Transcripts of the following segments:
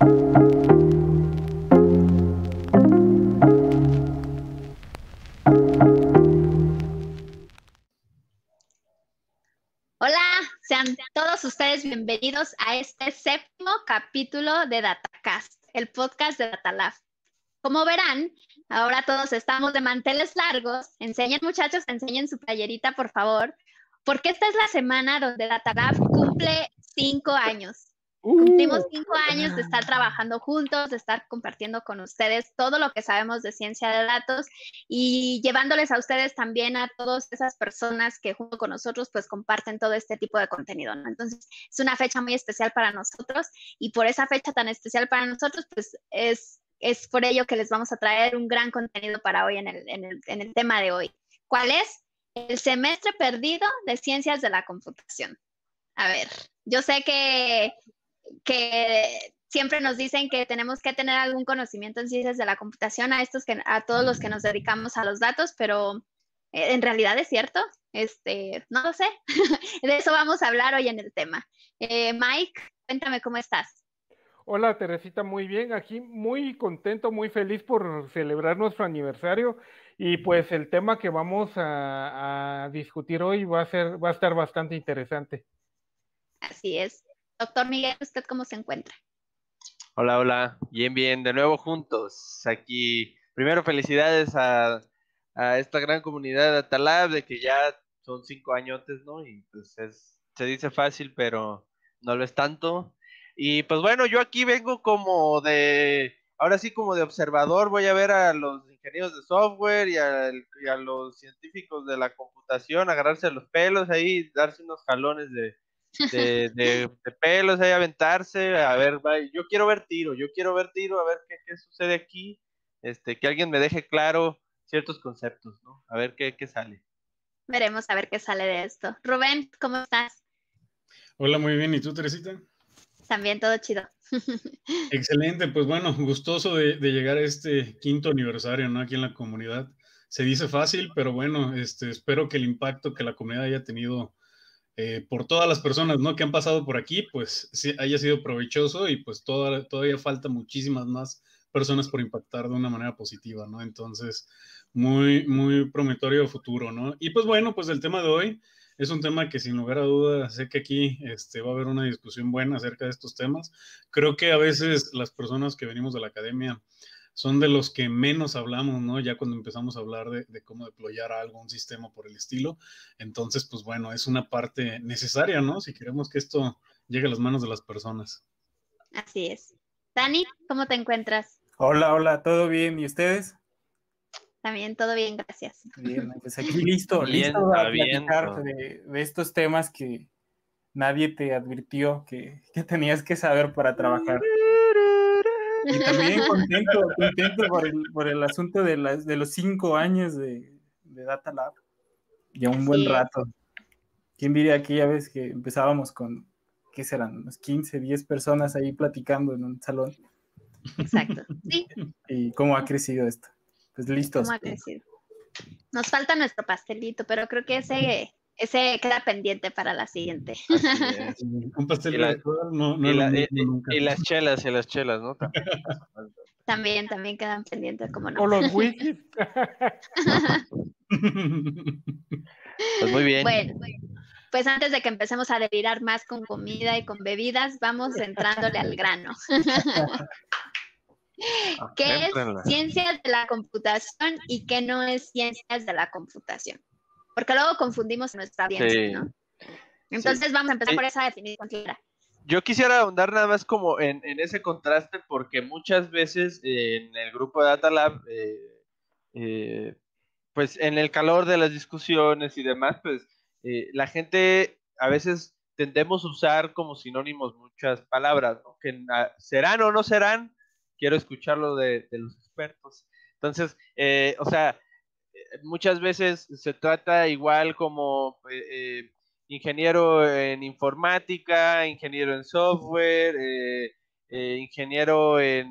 Hola, sean todos ustedes bienvenidos a este séptimo capítulo de DataCast, el podcast de DataLab. Como verán, ahora todos estamos de manteles largos. Enseñen muchachos, enseñen su playerita, por favor, porque esta es la semana donde DataLab cumple cinco años. Cumplimos uh. cinco años de estar trabajando juntos, de estar compartiendo con ustedes todo lo que sabemos de ciencia de datos y llevándoles a ustedes también a todas esas personas que junto con nosotros pues comparten todo este tipo de contenido. Entonces es una fecha muy especial para nosotros y por esa fecha tan especial para nosotros pues es, es por ello que les vamos a traer un gran contenido para hoy en el, en el, en el tema de hoy. ¿Cuál es? El semestre perdido de ciencias de la computación. A ver, yo sé que que siempre nos dicen que tenemos que tener algún conocimiento en ciencias de la computación a estos que a todos los que nos dedicamos a los datos, pero eh, en realidad es cierto. Este, no lo sé. de eso vamos a hablar hoy en el tema. Eh, Mike, cuéntame cómo estás. Hola Teresita, muy bien. Aquí muy contento, muy feliz por celebrar nuestro aniversario y pues el tema que vamos a, a discutir hoy va a ser, va a estar bastante interesante. Así es. Doctor Miguel, ¿usted cómo se encuentra? Hola, hola, bien, bien, de nuevo juntos. Aquí, primero felicidades a, esta gran comunidad de Atalab, de que ya son cinco añotes, ¿no? Y pues se dice fácil, pero no lo es tanto. Y pues bueno, yo aquí vengo como de, ahora sí como de observador, voy a ver a los ingenieros de software y a, y a los científicos de la computación, agarrarse los pelos ahí, darse unos jalones de, de, de, pelos ahí, aventarse, a ver, yo quiero ver tiro, yo quiero ver tiro, a ver qué, qué, sucede aquí, este, que alguien me deje claro ciertos conceptos, ¿no? A ver qué, qué sale. Veremos a ver qué sale de esto. Rubén, ¿cómo estás? Hola, muy bien. ¿Y tú, Teresita? También todo chido. Excelente, pues bueno, gustoso de, de, llegar a este quinto aniversario, ¿no? Aquí en la comunidad. Se dice fácil, pero bueno, este, espero que el impacto que la comunidad haya tenido eh, por todas las personas ¿no? que han pasado por aquí, pues sí, haya sido provechoso y pues todavía falta muchísimas más personas por impactar de una manera positiva, ¿no? Entonces, muy, muy prometorio futuro, ¿no? Y pues bueno, pues el tema de hoy es un tema que sin lugar a dudas sé que aquí este, va a haber una discusión buena acerca de estos temas. Creo que a veces las personas que venimos de la academia son de los que menos hablamos, ¿no? Ya cuando empezamos a hablar de, cómo deployar algo, un sistema por el estilo. Entonces, pues bueno, es una parte necesaria, ¿no? Si queremos que esto llegue a las manos de las personas. Así es. Dani, ¿cómo te encuentras? Hola, hola, ¿todo bien? ¿Y ustedes? También todo bien, gracias. Bien, pues aquí listo, listo para platicar de, estos temas que nadie te advirtió que, que tenías que saber para trabajar. Y también contento, contento por, el, por el asunto de, las, de los cinco años de, de Data Lab. Ya un buen rato. ¿Quién diría aquella vez que empezábamos con, ¿qué serán? Unos 15, 10 personas ahí platicando en un salón. Exacto. Sí. ¿Y cómo ha crecido esto? Pues listos. ¿Cómo ha crecido? Nos falta nuestro pastelito, pero creo que ese ese queda pendiente para la siguiente. Un pastel y, no, no y, las chelas, y las chelas, ¿no? También, también quedan pendientes, como no. O los wikis. pues muy bien. Bueno, pues antes de que empecemos a delirar más con comida y con bebidas, vamos entrándole al grano. ¿Qué es ciencias de la computación y qué no es ciencias de la computación? Porque luego confundimos nuestra audiencia, ¿no? Entonces vamos a empezar por esa definición clara. Yo quisiera ahondar nada más como en, ese contraste, porque muchas veces en el grupo de Data Lab, eh, eh, pues en el calor de las discusiones y demás, pues eh, la gente a veces tendemos a usar como sinónimos muchas palabras, ¿no? que serán o no serán, quiero escucharlo de, de los expertos. Entonces, o sea, muchas veces se trata igual como eh, eh, ingeniero en informática, ingeniero en software, eh, ingeniero en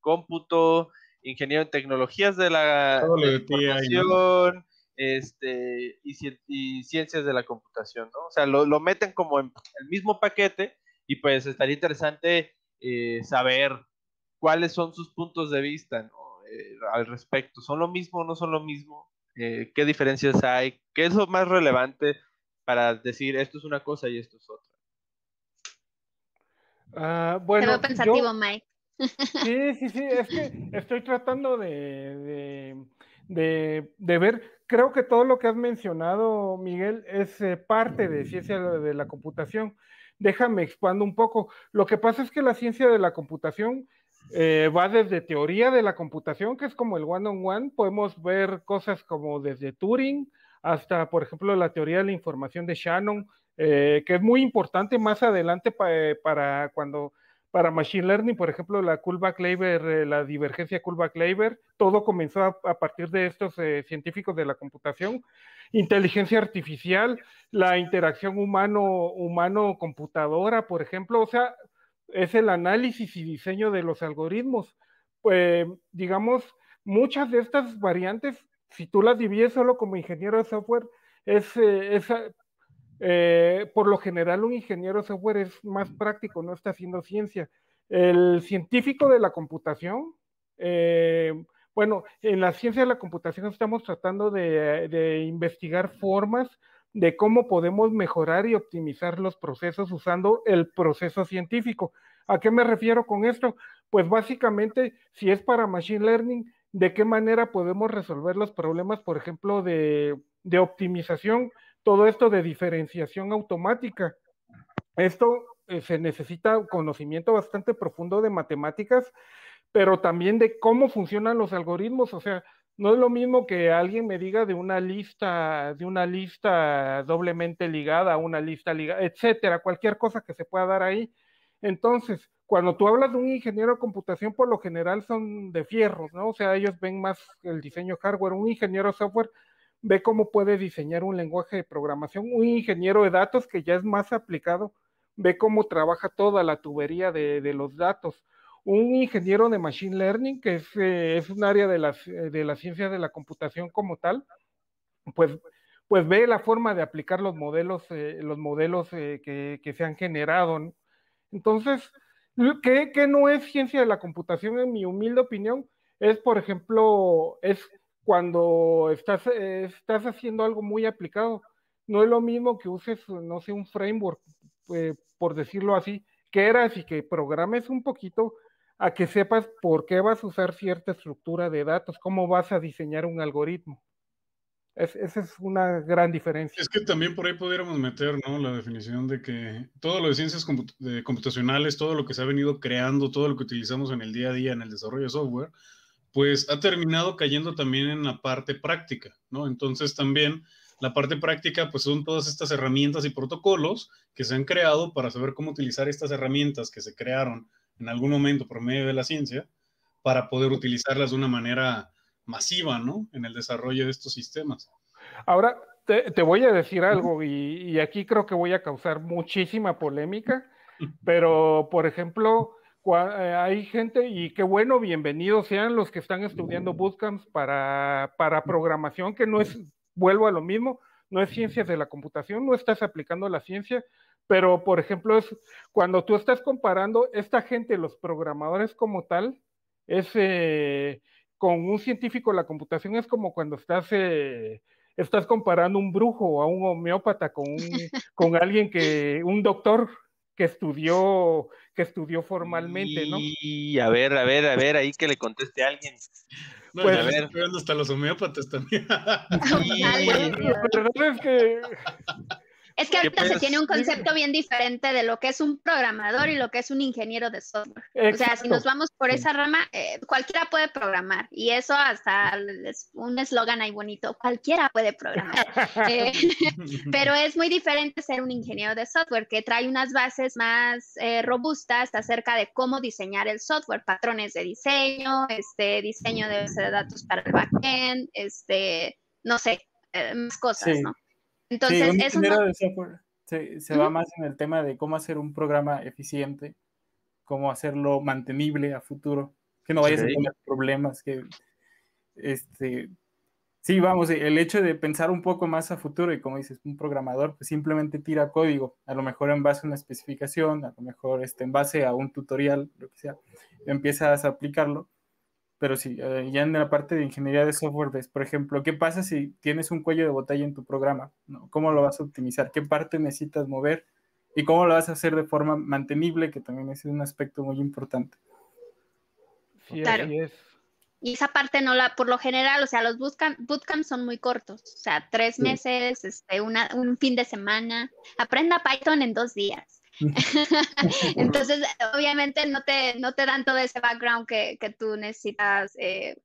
cómputo, ingeniero en tecnologías de la, información, este, y, ciencias de la computación, ¿no? O sea, lo, meten como en el mismo paquete y pues estaría interesante eh, saber cuáles son sus puntos de vista eh, al respecto. ¿Son lo mismo o no son lo mismo? Eh, ¿Qué diferencias hay? ¿Qué es lo más relevante para decir esto es una cosa y esto es otra? Ah, bueno, pensativo, Mike. Sí, sí, sí, es que estoy tratando de, de, ver, creo que todo lo que has mencionado, Miguel, es eh, parte de ciencia de la computación. Déjame expando un poco. Lo que pasa es que la ciencia de la computación eh, va desde teoría de la computación, que es como el one-on-one, podemos ver cosas como desde Turing hasta, por ejemplo, la teoría de la información de Shannon, eh, que es muy importante más adelante para cuando para Machine Learning, por ejemplo, la Kullback-Leibler, eh, la divergencia Kullback-Leibler, todo comenzó a, partir de estos eh, científicos de la computación. Inteligencia artificial, la interacción humano-computadora, por ejemplo, o sea, es el análisis y diseño de los algoritmos. Pues, digamos, muchas de estas variantes, si tú las divides solo como ingeniero de software, es, eh, es eh, por lo general, un ingeniero de software es más práctico, no está haciendo ciencia. El científico de la computación, eh, bueno, en la ciencia de la computación estamos tratando de, investigar formas de cómo podemos mejorar y optimizar los procesos usando el proceso científico. ¿A qué me refiero con esto? Pues básicamente, si es para Machine Learning, ¿de qué manera podemos resolver los problemas, por ejemplo, de, optimización todo esto de diferenciación automática. Esto eh, se necesita conocimiento bastante profundo de matemáticas, pero también de cómo funcionan los algoritmos. O sea, no es lo mismo que alguien me diga de una lista, de una lista doblemente ligada, una lista ligada, etcétera, cualquier cosa que se pueda dar ahí. Entonces, cuando tú hablas de un ingeniero de computación, por lo general son de fierros, ¿no? O sea, ellos ven más el diseño hardware. Un ingeniero de software ve cómo puede diseñar un lenguaje de programación. Un ingeniero de datos que ya es más aplicado, ve cómo trabaja toda la tubería de, los datos. Un ingeniero de Machine Learning, que es, eh, un área de la, de la ciencia de la computación como tal, pues, pues ve la forma de aplicar los modelos, eh, los modelos eh, que, se han generado. Entonces, ¿qué, ¿qué no es ciencia de la computación en mi humilde opinión? Es, por ejemplo, es cuando estás, eh, estás haciendo algo muy aplicado. No es lo mismo que uses, no sé, un framework, eh, por decirlo así, que eras y que programes un poquito a que sepas por qué vas a usar cierta estructura de datos, cómo vas a diseñar un algoritmo. esa es una gran diferencia. Es que también por ahí pudiéramos meter ¿no? la definición de que todo lo de ciencias computacionales, todo lo que se ha venido creando, todo lo que utilizamos en el día a día en el desarrollo de software, pues ha terminado cayendo también en la parte práctica, ¿no? Entonces también la parte práctica, pues son todas estas herramientas y protocolos que se han creado para saber cómo utilizar estas herramientas que se crearon en algún momento por medio de la ciencia para poder utilizarlas de una manera masiva, ¿no? En el desarrollo de estos sistemas. Ahora, te, voy a decir algo y, y, aquí creo que voy a causar muchísima polémica, pero, por ejemplo, eh, hay gente y qué bueno, bienvenidos sean los que están estudiando bootcamps para, para programación, que no es, vuelvo a lo mismo, no es ciencias de la computación, no estás aplicando la ciencia, pero por ejemplo, es cuando tú estás comparando esta gente, los programadores como tal, es eh, con un científico de la computación es como cuando estás eh, estás comparando un brujo a un homeópata con, con alguien que, un doctor que estudió, que estudió formalmente, ¿no? Y a ver, a ver, a ver, ahí que le conteste a alguien. pues, a ver. hasta los homeópatas también. es que es que ahorita se tiene un concepto bien diferente de lo que es un programador y lo que es un ingeniero de software. O sea, si nos vamos por esa rama, eh, cualquiera puede programar. Y eso hasta es un eslogan ahí bonito, cualquiera puede programar. Eh, pero es muy diferente ser un ingeniero de software que trae unas bases más eh, robustas acerca de cómo diseñar el software, patrones de diseño, este diseño de de datos para el backend, este, no sé, más cosas, ¿no? Entonces, eso de software se, va más en el tema de cómo hacer un programa eficiente, cómo hacerlo mantenible a futuro, que no vayas a tener problemas, que este Sí, vamos, el hecho de pensar un poco más a futuro y como dices, un programador pues simplemente tira código, a lo mejor en base a una especificación, a lo mejor este, en base a un tutorial, lo que sea, empiezas a aplicarlo. Pero sí, eh, ya en la parte de ingeniería de software, ves, por ejemplo, ¿qué pasa si tienes un cuello de botella en tu programa? ¿Cómo lo vas a optimizar? ¿Qué parte necesitas mover? ¿Y cómo lo vas a hacer de forma mantenible? Que también es un aspecto muy importante. Sí, así es. Y esa parte no la, por lo general, o sea, los bootcamps, son muy cortos, o sea, tres meses, este, un fin de semana. Aprenda Python en dos días. Entonces, obviamente no te, no te dan todo ese background que, tú necesitas. Eh,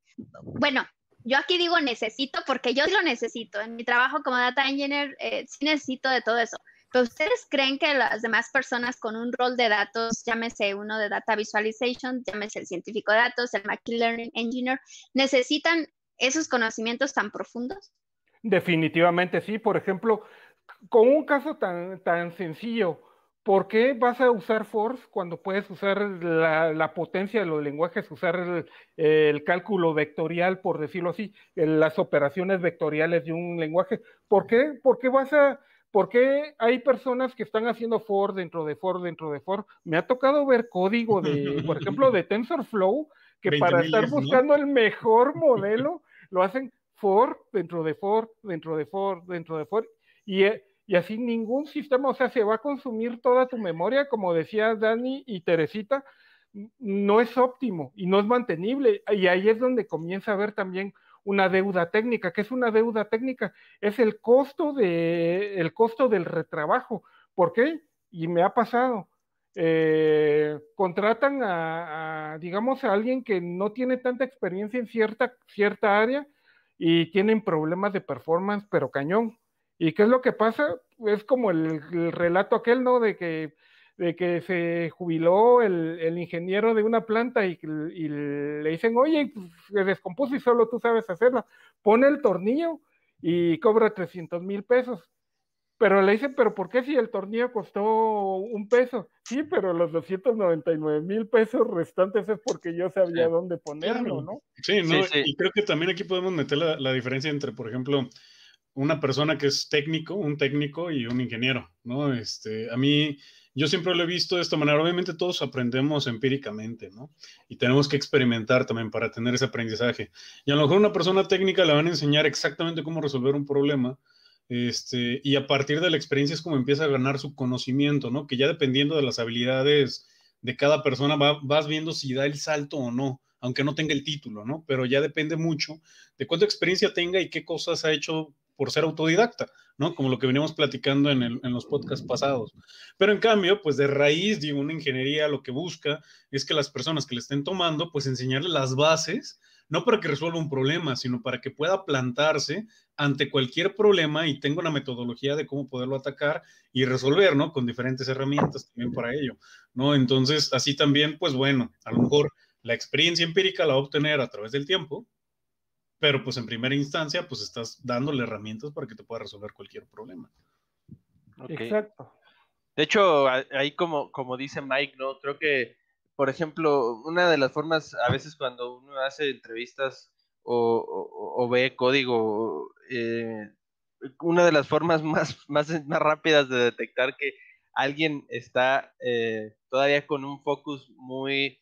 bueno, yo aquí digo necesito porque yo lo necesito. En mi trabajo como data engineer eh, sí necesito de todo eso. Pero ustedes creen que las demás personas con un rol de datos, llámese uno de data visualization, llámese el científico de datos, el machine learning engineer, necesitan esos conocimientos tan profundos? Definitivamente sí. Por ejemplo, con un caso tan, tan sencillo, ¿por qué vas a usar force cuando puedes usar la, potencia de los lenguajes, usar el, cálculo vectorial, por decirlo así, las operaciones vectoriales de un lenguaje? ¿Por qué? ¿Por qué vas a ¿Por qué hay personas que están haciendo for dentro de for dentro de for? Me ha tocado ver código de, por ejemplo, de TensorFlow, que para estar buscando el mejor modelo, lo hacen for dentro de for, dentro de for, dentro de for, y, y así ningún sistema, o sea, se va a consumir toda tu memoria, como decía Dani y Teresita, no es óptimo y no es mantenible. Y ahí es donde comienza a ver también una deuda técnica. ¿Qué es una deuda técnica? Es el costo, de, el costo del retrabajo. ¿Por qué? Y me ha pasado. Eh, contratan a, digamos, a alguien que no tiene tanta experiencia en cierta, cierta área y tienen problemas de performance, pero cañón. ¿Y qué es lo que pasa? Es como el, el relato aquel, ¿no? De que de que se jubiló el, ingeniero de una planta y, le dicen, oye, pues, se descompuso y solo tú sabes hacerlo. Pone el tornillo y cobra 300 mil pesos. Pero le dicen, pero ¿por qué si el tornillo costó un peso? Sí, pero los 299 mil pesos restantes es porque yo sabía dónde ponerlo, ¿no? Sí, ¿no? y creo que también aquí podemos meter la, la, diferencia entre, por ejemplo, una persona que es técnico, un técnico y un ingeniero, ¿no? Este, a mí, yo siempre lo he visto de esta manera. Obviamente todos aprendemos empíricamente, ¿no? Y tenemos que experimentar también para tener ese aprendizaje. Y a lo mejor una persona técnica le van a enseñar exactamente cómo resolver un problema. Este, y a partir de la experiencia es como empieza a ganar su conocimiento, ¿no? Que ya dependiendo de las habilidades de cada persona vas viendo si da el salto o no, aunque no tenga el título, ¿no? Pero ya depende mucho de cuánta experiencia tenga y qué cosas ha hecho por ser autodidacta, ¿no? Como lo que veníamos platicando en, los podcasts pasados. Pero en cambio, pues de raíz, digo, una ingeniería lo que busca es que las personas que le estén tomando, pues enseñarle las bases, no para que resuelva un problema, sino para que pueda plantarse ante cualquier problema y tenga una metodología de cómo poderlo atacar y resolver, ¿no? Con diferentes herramientas también para ello, ¿no? Entonces, así también, pues bueno, a lo mejor la experiencia empírica la va a obtener a través del tiempo, pero pues en primera instancia pues estás dándole herramientas para que te pueda resolver cualquier problema. Exacto. De hecho, ahí como, como dice Mike, ¿no? Creo que, por ejemplo, una de las formas, a veces cuando uno hace entrevistas o, ve código, eh, una de las formas más, más, más rápidas de detectar que alguien está eh, todavía con un focus muy,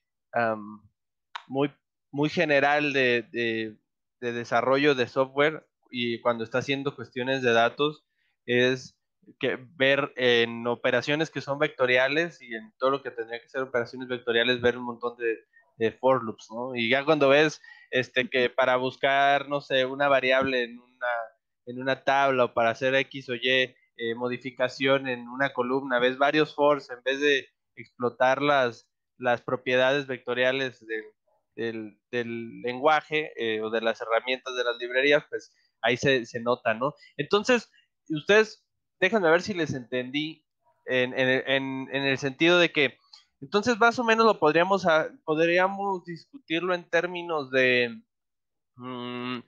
muy, muy general de de desarrollo de software y cuando está haciendo cuestiones de datos es que ver en operaciones que son vectoriales y en todo lo que tendría que ser operaciones vectoriales ver un montón de, de for loops, ¿no? Y ya cuando ves este que para buscar, no sé, una variable en una, en una tabla o para hacer X o Y eh, modificación en una columna, ves varios fors en vez de explotar las, las propiedades vectoriales de, del, lenguaje eh, o de las herramientas de las librerías, pues ahí se, nota, ¿no? Entonces, ustedes, déjenme ver si les entendí en, el sentido de que, entonces más o menos lo podríamos, podríamos discutirlo en términos de mm,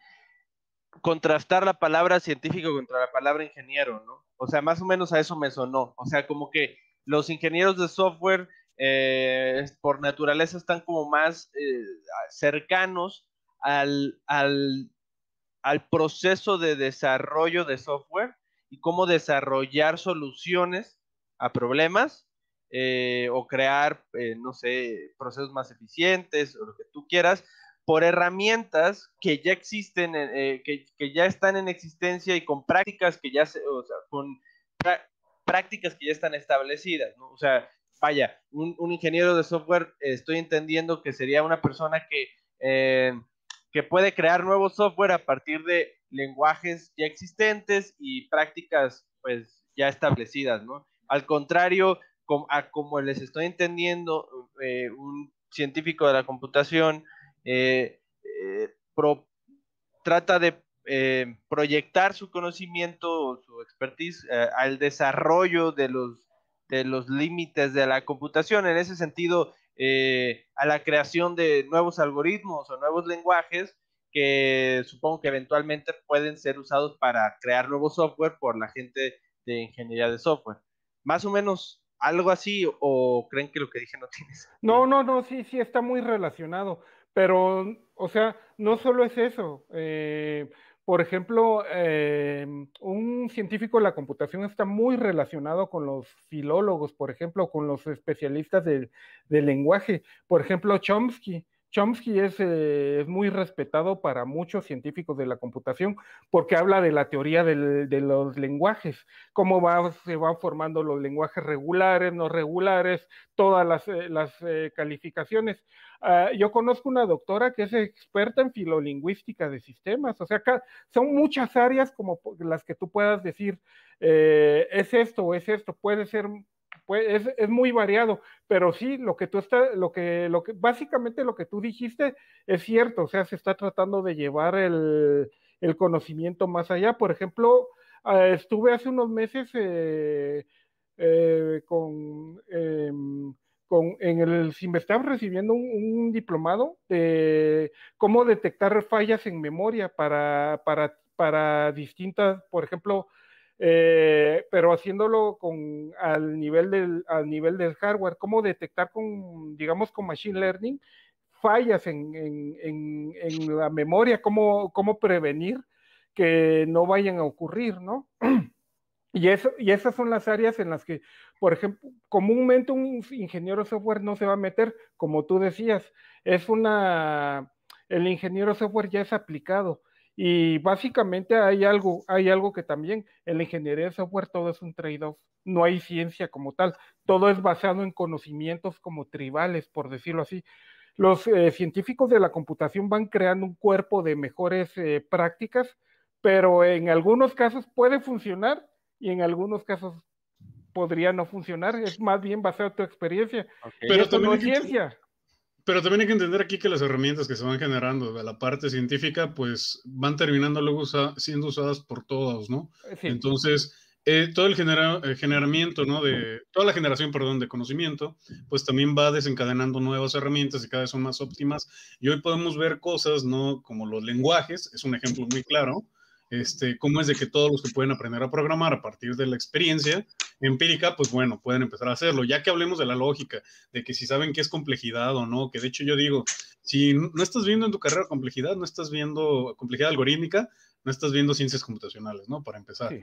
contrastar la palabra científico contra la palabra ingeniero, ¿no? O sea, más o menos a eso me sonó. O sea, como que los ingenieros de software eh, por naturaleza están como más eh, cercanos al, al, al proceso de desarrollo de software y cómo desarrollar soluciones a problemas eh, o crear, no sé, procesos más eficientes o lo que tú quieras, por herramientas que ya existen, que, que, ya están en existencia y con prácticas que ya se, o sea, con prácticas que ya están establecidas, ¿no? O sea, vaya, un, ingeniero de software, estoy entendiendo que sería una persona que, que puede crear nuevo software a partir de lenguajes ya existentes y prácticas, pues, ya establecidas, ¿no? Al contrario, como, les estoy entendiendo, eh, un científico de la computación eh, eh, trata de proyectar su conocimiento su expertise al desarrollo de los, de los límites de la computación. En ese sentido, a la creación de nuevos algoritmos o nuevos lenguajes que supongo que eventualmente pueden ser usados para crear nuevo software por la gente de ingeniería de software. Más o menos algo así o creen que lo que dije no tiene sentido? No, no, no, sí, sí, está muy relacionado, pero, o sea, no solo es eso. Eh, por ejemplo, em, un científico de la computación está muy relacionado con los filólogos, por ejemplo, con los especialistas del lenguaje. Por ejemplo, Chomsky. Chomsky eh, es, muy respetado para muchos científicos de la computación porque habla de la teoría de los lenguajes, cómo se van formando los lenguajes regulares, no regulares, todas las, eh, eh, calificaciones. Ah, yo conozco una doctora que es experta en filolingüística de sistemas, o sea, son muchas áreas como las que tú puedas decir, es esto o es esto, puede ser pues es, muy variado, pero sí, lo que tú estás, lo que, lo que, básicamente lo que tú dijiste es cierto, o sea, se está tratando de llevar el, conocimiento más allá. Por ejemplo, ah, estuve hace unos meses eh, eh, con, em, con, en el estaba recibiendo un, diplomado de cómo detectar fallas en memoria para, para, para distintas, por ejemplo, eh, pero haciéndolo con, al, nivel del, al nivel del hardware, cómo detectar con, digamos, con Machine Learning fallas en, en, en, la memoria, cómo, cómo prevenir que no vayan a ocurrir, ¿no? Y, eso, y esas son las áreas en las que, por ejemplo, comúnmente un ingeniero software no se va a meter, como tú decías, es una, el ingeniero software ya es aplicado, y básicamente hay algo, hay algo que también en la ingeniería de software todo es un trade-off, no hay ciencia como tal, todo es basado en conocimientos como tribales, por decirlo así. Los eh, científicos de la computación van creando un cuerpo de mejores eh, prácticas, pero en algunos casos puede funcionar y en algunos casos podría no funcionar, es más bien basado en tu experiencia. Pero no es ciencia. Pero también hay que entender aquí que las herramientas que se van generando de la parte científica, pues van terminando luego siendo usadas por todos, ¿no? Entonces, eh, todo el, generamiento, ¿no? De toda la generación, perdón, de conocimiento, pues también va desencadenando nuevas herramientas y cada vez son más óptimas. Y hoy podemos ver cosas, ¿no? Como los lenguajes, es un ejemplo muy claro, este, cómo es de que todos los que pueden aprender a programar a partir de la experiencia empírica, pues bueno, pueden empezar a hacerlo. Ya que hablemos de la lógica, de que si saben qué es complejidad o no, que de hecho yo digo, si no estás viendo en tu carrera complejidad, no estás viendo complejidad algorítmica, no estás viendo ciencias computacionales, ¿no? Para empezar.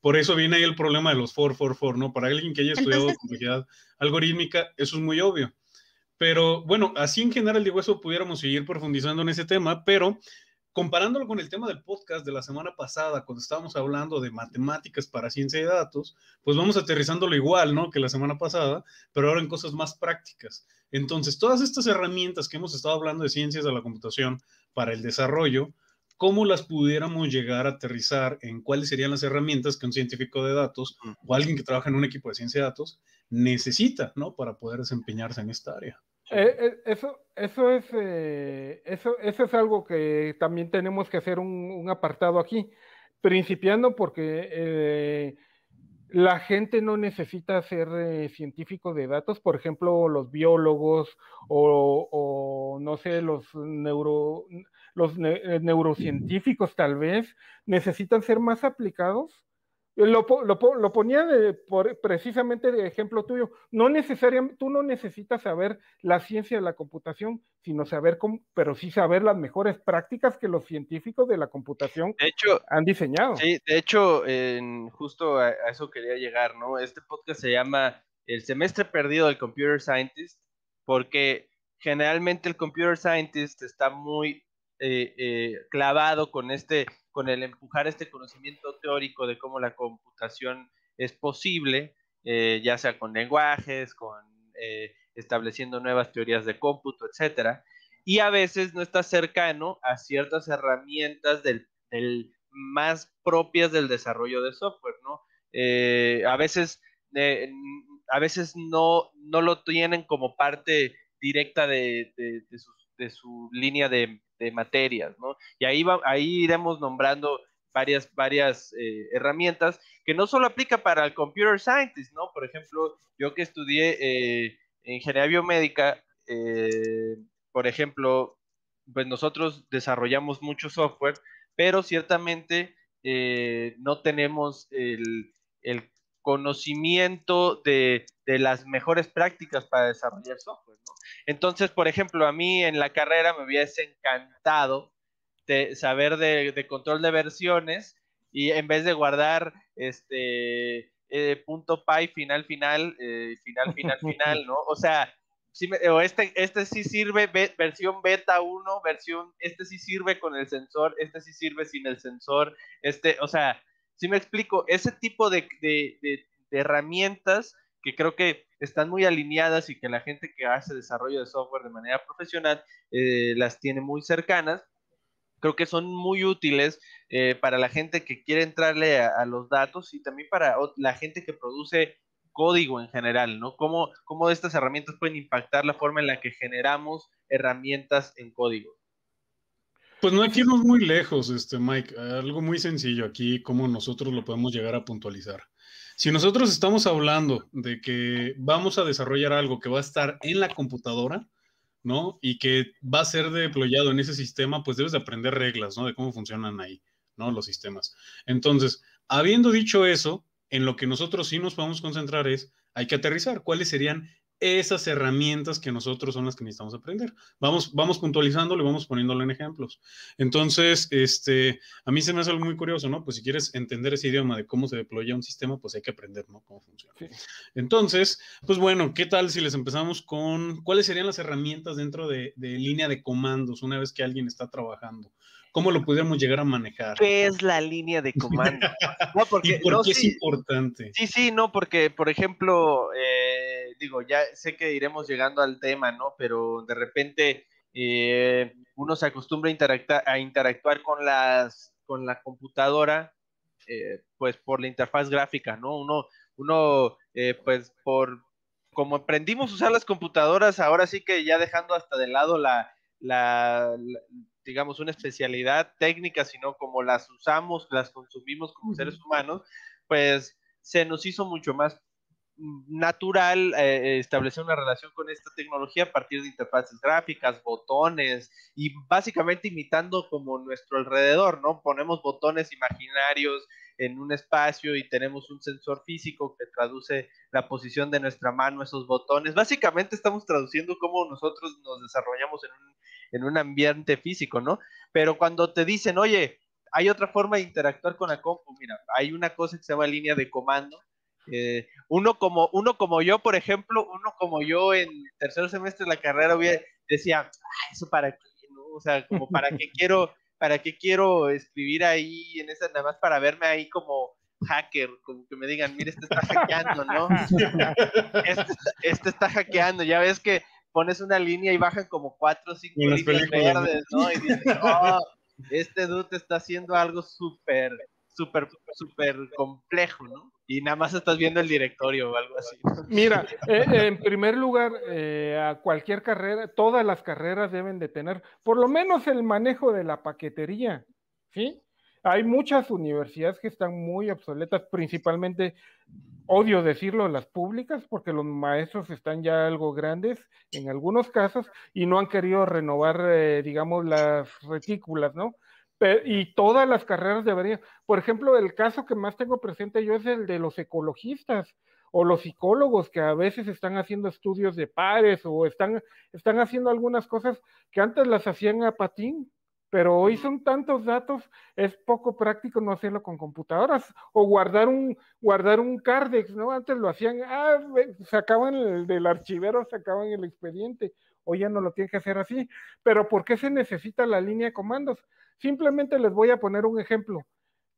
Por eso viene ahí el problema de los 444, ¿no? Para alguien que haya estudiado complejidad algorítmica, eso es muy obvio. Pero bueno, así en general, digo, eso pudiéramos seguir profundizando en ese tema, pero comparándolo con el tema del podcast de la semana pasada, cuando estábamos hablando de matemáticas para ciencia de datos, pues vamos aterrizándolo igual, ¿no? Que la semana pasada, pero ahora en cosas más prácticas. Entonces, todas estas herramientas que hemos estado hablando de ciencias de la computación para el desarrollo, ¿cómo las pudiéramos llegar a aterrizar en cuáles serían las herramientas que un científico de datos o alguien que trabaja en un equipo de ciencia de datos necesita, ¿no? Para poder desempeñarse en esta área. Eh, eh, eso, eso, es, eh, eso, eso es algo que también tenemos que hacer un, apartado aquí, principiando porque la gente no necesita ser científico de datos, por ejemplo, los biólogos o, no sé, los, neuro, los neurocientíficos tal vez necesitan ser más aplicados Lo, lo, ponía de, por, precisamente de ejemplo tuyo. No necesariamente, tú no necesitas saber la ciencia de la computación, sino saber cómo, pero sí saber las mejores prácticas que los científicos de la computación han diseñado. Sí, de hecho, justo a, eso quería llegar, ¿no? Este podcast se llama El semestre perdido del Computer Scientist, porque generalmente el Computer Scientist está muy eh, eh, clavado con este con el empujar este conocimiento teórico de cómo la computación es posible, eh, ya sea con lenguajes, con eh, estableciendo nuevas teorías de cómputo, etcétera, y a veces no está cercano a ciertas herramientas del, más propias del desarrollo de software, ¿no? Eh, a veces, a veces no, no lo tienen como parte directa de, de su línea de, de materias, ¿no? Y ahí, va, ahí iremos nombrando varias, varias eh, herramientas que no solo aplica para el computer scientist, ¿no? Por ejemplo, yo que estudié eh, ingeniería biomédica, eh, por ejemplo, pues nosotros desarrollamos mucho software, pero ciertamente no tenemos el, el conocimiento de, de, las mejores prácticas para desarrollar software. ¿no? Entonces, por ejemplo, a mí en la carrera me hubiese encantado de saber de, control de versiones y en vez de guardar este eh, punto py final final eh, final final final, ¿no? O sea, o este, este sí sirve versión beta 1, versión, este sí sirve con el sensor, este sí sirve sin el sensor, este, o sea, si me explico, ese tipo de, herramientas que creo que están muy alineadas y que la gente que hace desarrollo de software de manera profesional eh, las tiene muy cercanas, creo que son muy útiles eh, para la gente que quiere entrarle a, los datos y también para la gente que produce código en general, ¿no? ¿Cómo, ¿Cómo estas herramientas pueden impactar la forma en la que generamos herramientas en código? Pues no que irnos muy lejos, este Mike. Algo muy sencillo aquí, cómo nosotros lo podemos llegar a puntualizar. Si nosotros estamos hablando de que vamos a desarrollar algo que va a estar en la computadora, ¿no? Y que va a ser deployado en ese sistema, pues debes de aprender reglas, ¿no? De cómo funcionan ahí, ¿no? Los sistemas. Entonces, habiendo dicho eso, en lo que nosotros sí nos podemos concentrar es, hay que aterrizar. ¿Cuáles serían esas herramientas que nosotros son las que necesitamos aprender. Vamos, vamos puntualizándolo y vamos poniéndolo en ejemplos. Entonces, este, a mí se me hace algo muy curioso, ¿no? Pues si quieres entender ese idioma de cómo se deploya un sistema, pues hay que aprender, ¿no? Cómo funciona. Entonces, pues bueno, ¿qué tal si les empezamos con cuáles serían las herramientas dentro de, de línea de comandos una vez que alguien está trabajando? ¿Cómo lo pudiéramos llegar a manejar? ¿Qué es la línea de comando? No, porque, ¿Y por qué es importante? Sí, sí, no, porque, por ejemplo, eh, digo, ya sé que iremos llegando al tema, ¿no? Pero de repente eh, uno se acostumbra a, interactuar con, las, con la computadora, eh, pues por la interfaz gráfica, ¿no? Uno, uno pues por como aprendimos a usar las computadoras, ahora sí que ya dejando hasta de lado la, la digamos, una especialidad técnica, sino como las usamos, las consumimos como seres humanos, pues se nos hizo mucho más natural eh, establecer una relación con esta tecnología a partir de interfaces gráficas, botones y básicamente imitando como nuestro alrededor, ¿no? Ponemos botones imaginarios en un espacio y tenemos un sensor físico que traduce la posición de nuestra mano, esos botones. Básicamente estamos traduciendo cómo nosotros nos desarrollamos en un en un ambiente físico, ¿no? Pero cuando te dicen, oye, hay otra forma de interactuar con la compu, mira, hay una cosa que se llama línea de comando. Eh, uno, como, uno como yo, por ejemplo, uno como yo en tercer semestre de la carrera decía, eso para qué, ¿no? O sea, como para qué quiero, para qué quiero escribir ahí en esa, nada más para verme ahí como hacker, como que me digan, mira, este está hackeando, ¿no? Este, este, está hackeando, ya ves que pones una línea y bajan como cuatro o cinco líneas verdes, ¿no? Y dices, oh, este dude está haciendo algo súper, súper, súper complejo, ¿no? Y nada más estás viendo el directorio o algo así. Mira, eh, en primer lugar, eh, a cualquier carrera, todas las carreras deben de tener por lo menos el manejo de la paquetería, ¿sí? Hay muchas universidades que están muy obsoletas, principalmente, odio decirlo, las públicas, porque los maestros están ya algo grandes en algunos casos y no han querido renovar, eh, digamos, las retículas, ¿no? Y todas las carreras deberían. Por ejemplo, el caso que más tengo presente yo es el de los ecologistas o los psicólogos que a veces están haciendo estudios de pares o están, están haciendo algunas cosas que antes las hacían a patín, pero hoy son tantos datos, es poco práctico no hacerlo con computadoras o guardar un, guardar un Cardex, ¿no? Antes lo hacían, ah, sacaban el, del archivero, sacaban el expediente, hoy ya no lo tienen que hacer así, pero ¿por qué se necesita la línea de comandos? Simplemente les voy a poner un ejemplo.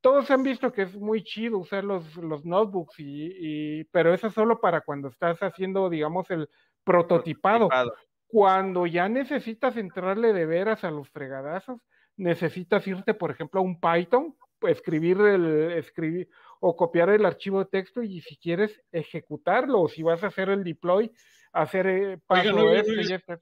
Todos han visto que es muy chido usar los, los notebooks, y, pero eso es solo para cuando estás haciendo, digamos, el prototipado. Cuando ya necesitas entrarle de veras a los fregadazos, necesitas irte, por ejemplo, a un Python, escribir el escribir o copiar el archivo de texto y si quieres ejecutarlo o si vas a hacer el deploy, hacer eh, paso este,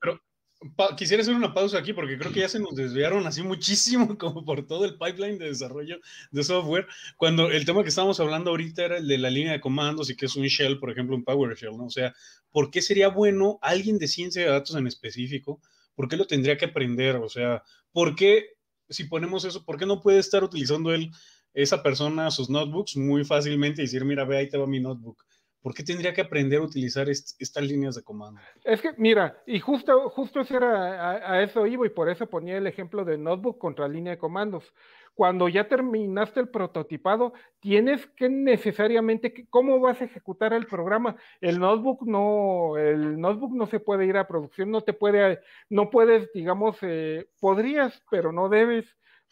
quisiera hacer una pausa aquí porque creo que ya se nos desviaron así muchísimo como por todo el pipeline de desarrollo de software, cuando el tema que estábamos hablando ahorita era el de la línea de comandos y que es un shell, por ejemplo, un PowerShell, ¿no? O sea, ¿por qué sería bueno alguien de ciencia de datos en específico? ¿Por qué lo tendría que aprender? O sea, ¿por qué, si ponemos eso, por qué no puede estar utilizando él, esa persona, sus notebooks muy fácilmente y decir, mira, ve, ahí te va mi notebook? ¿Por qué tendría que aprender a utilizar estas líneas de comando? Es que, mira, y justo, justo eso era, a, eso iba y por eso ponía el ejemplo de notebook contra línea de comandos. Cuando ya terminaste el prototipado, tienes que necesariamente, ¿cómo vas a ejecutar el programa? El notebook no, el notebook no se puede ir a producción, no te puede, no puedes, digamos, eh, podrías, pero no debes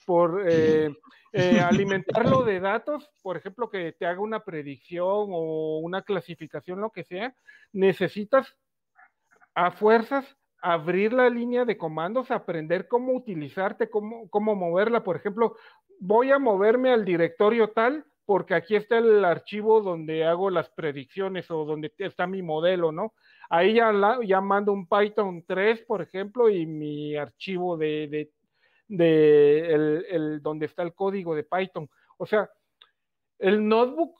por eh, eh, alimentarlo de datos, por ejemplo, que te haga una predicción o una clasificación, lo que sea, necesitas a fuerzas abrir la línea de comandos, aprender cómo utilizarte, cómo, cómo moverla. Por ejemplo, voy a moverme al directorio tal porque aquí está el archivo donde hago las predicciones o donde está mi modelo, ¿no? Ahí ya, ya mando un Python 3, por ejemplo, y mi archivo de de el, donde está el código de Python. O sea, el notebook.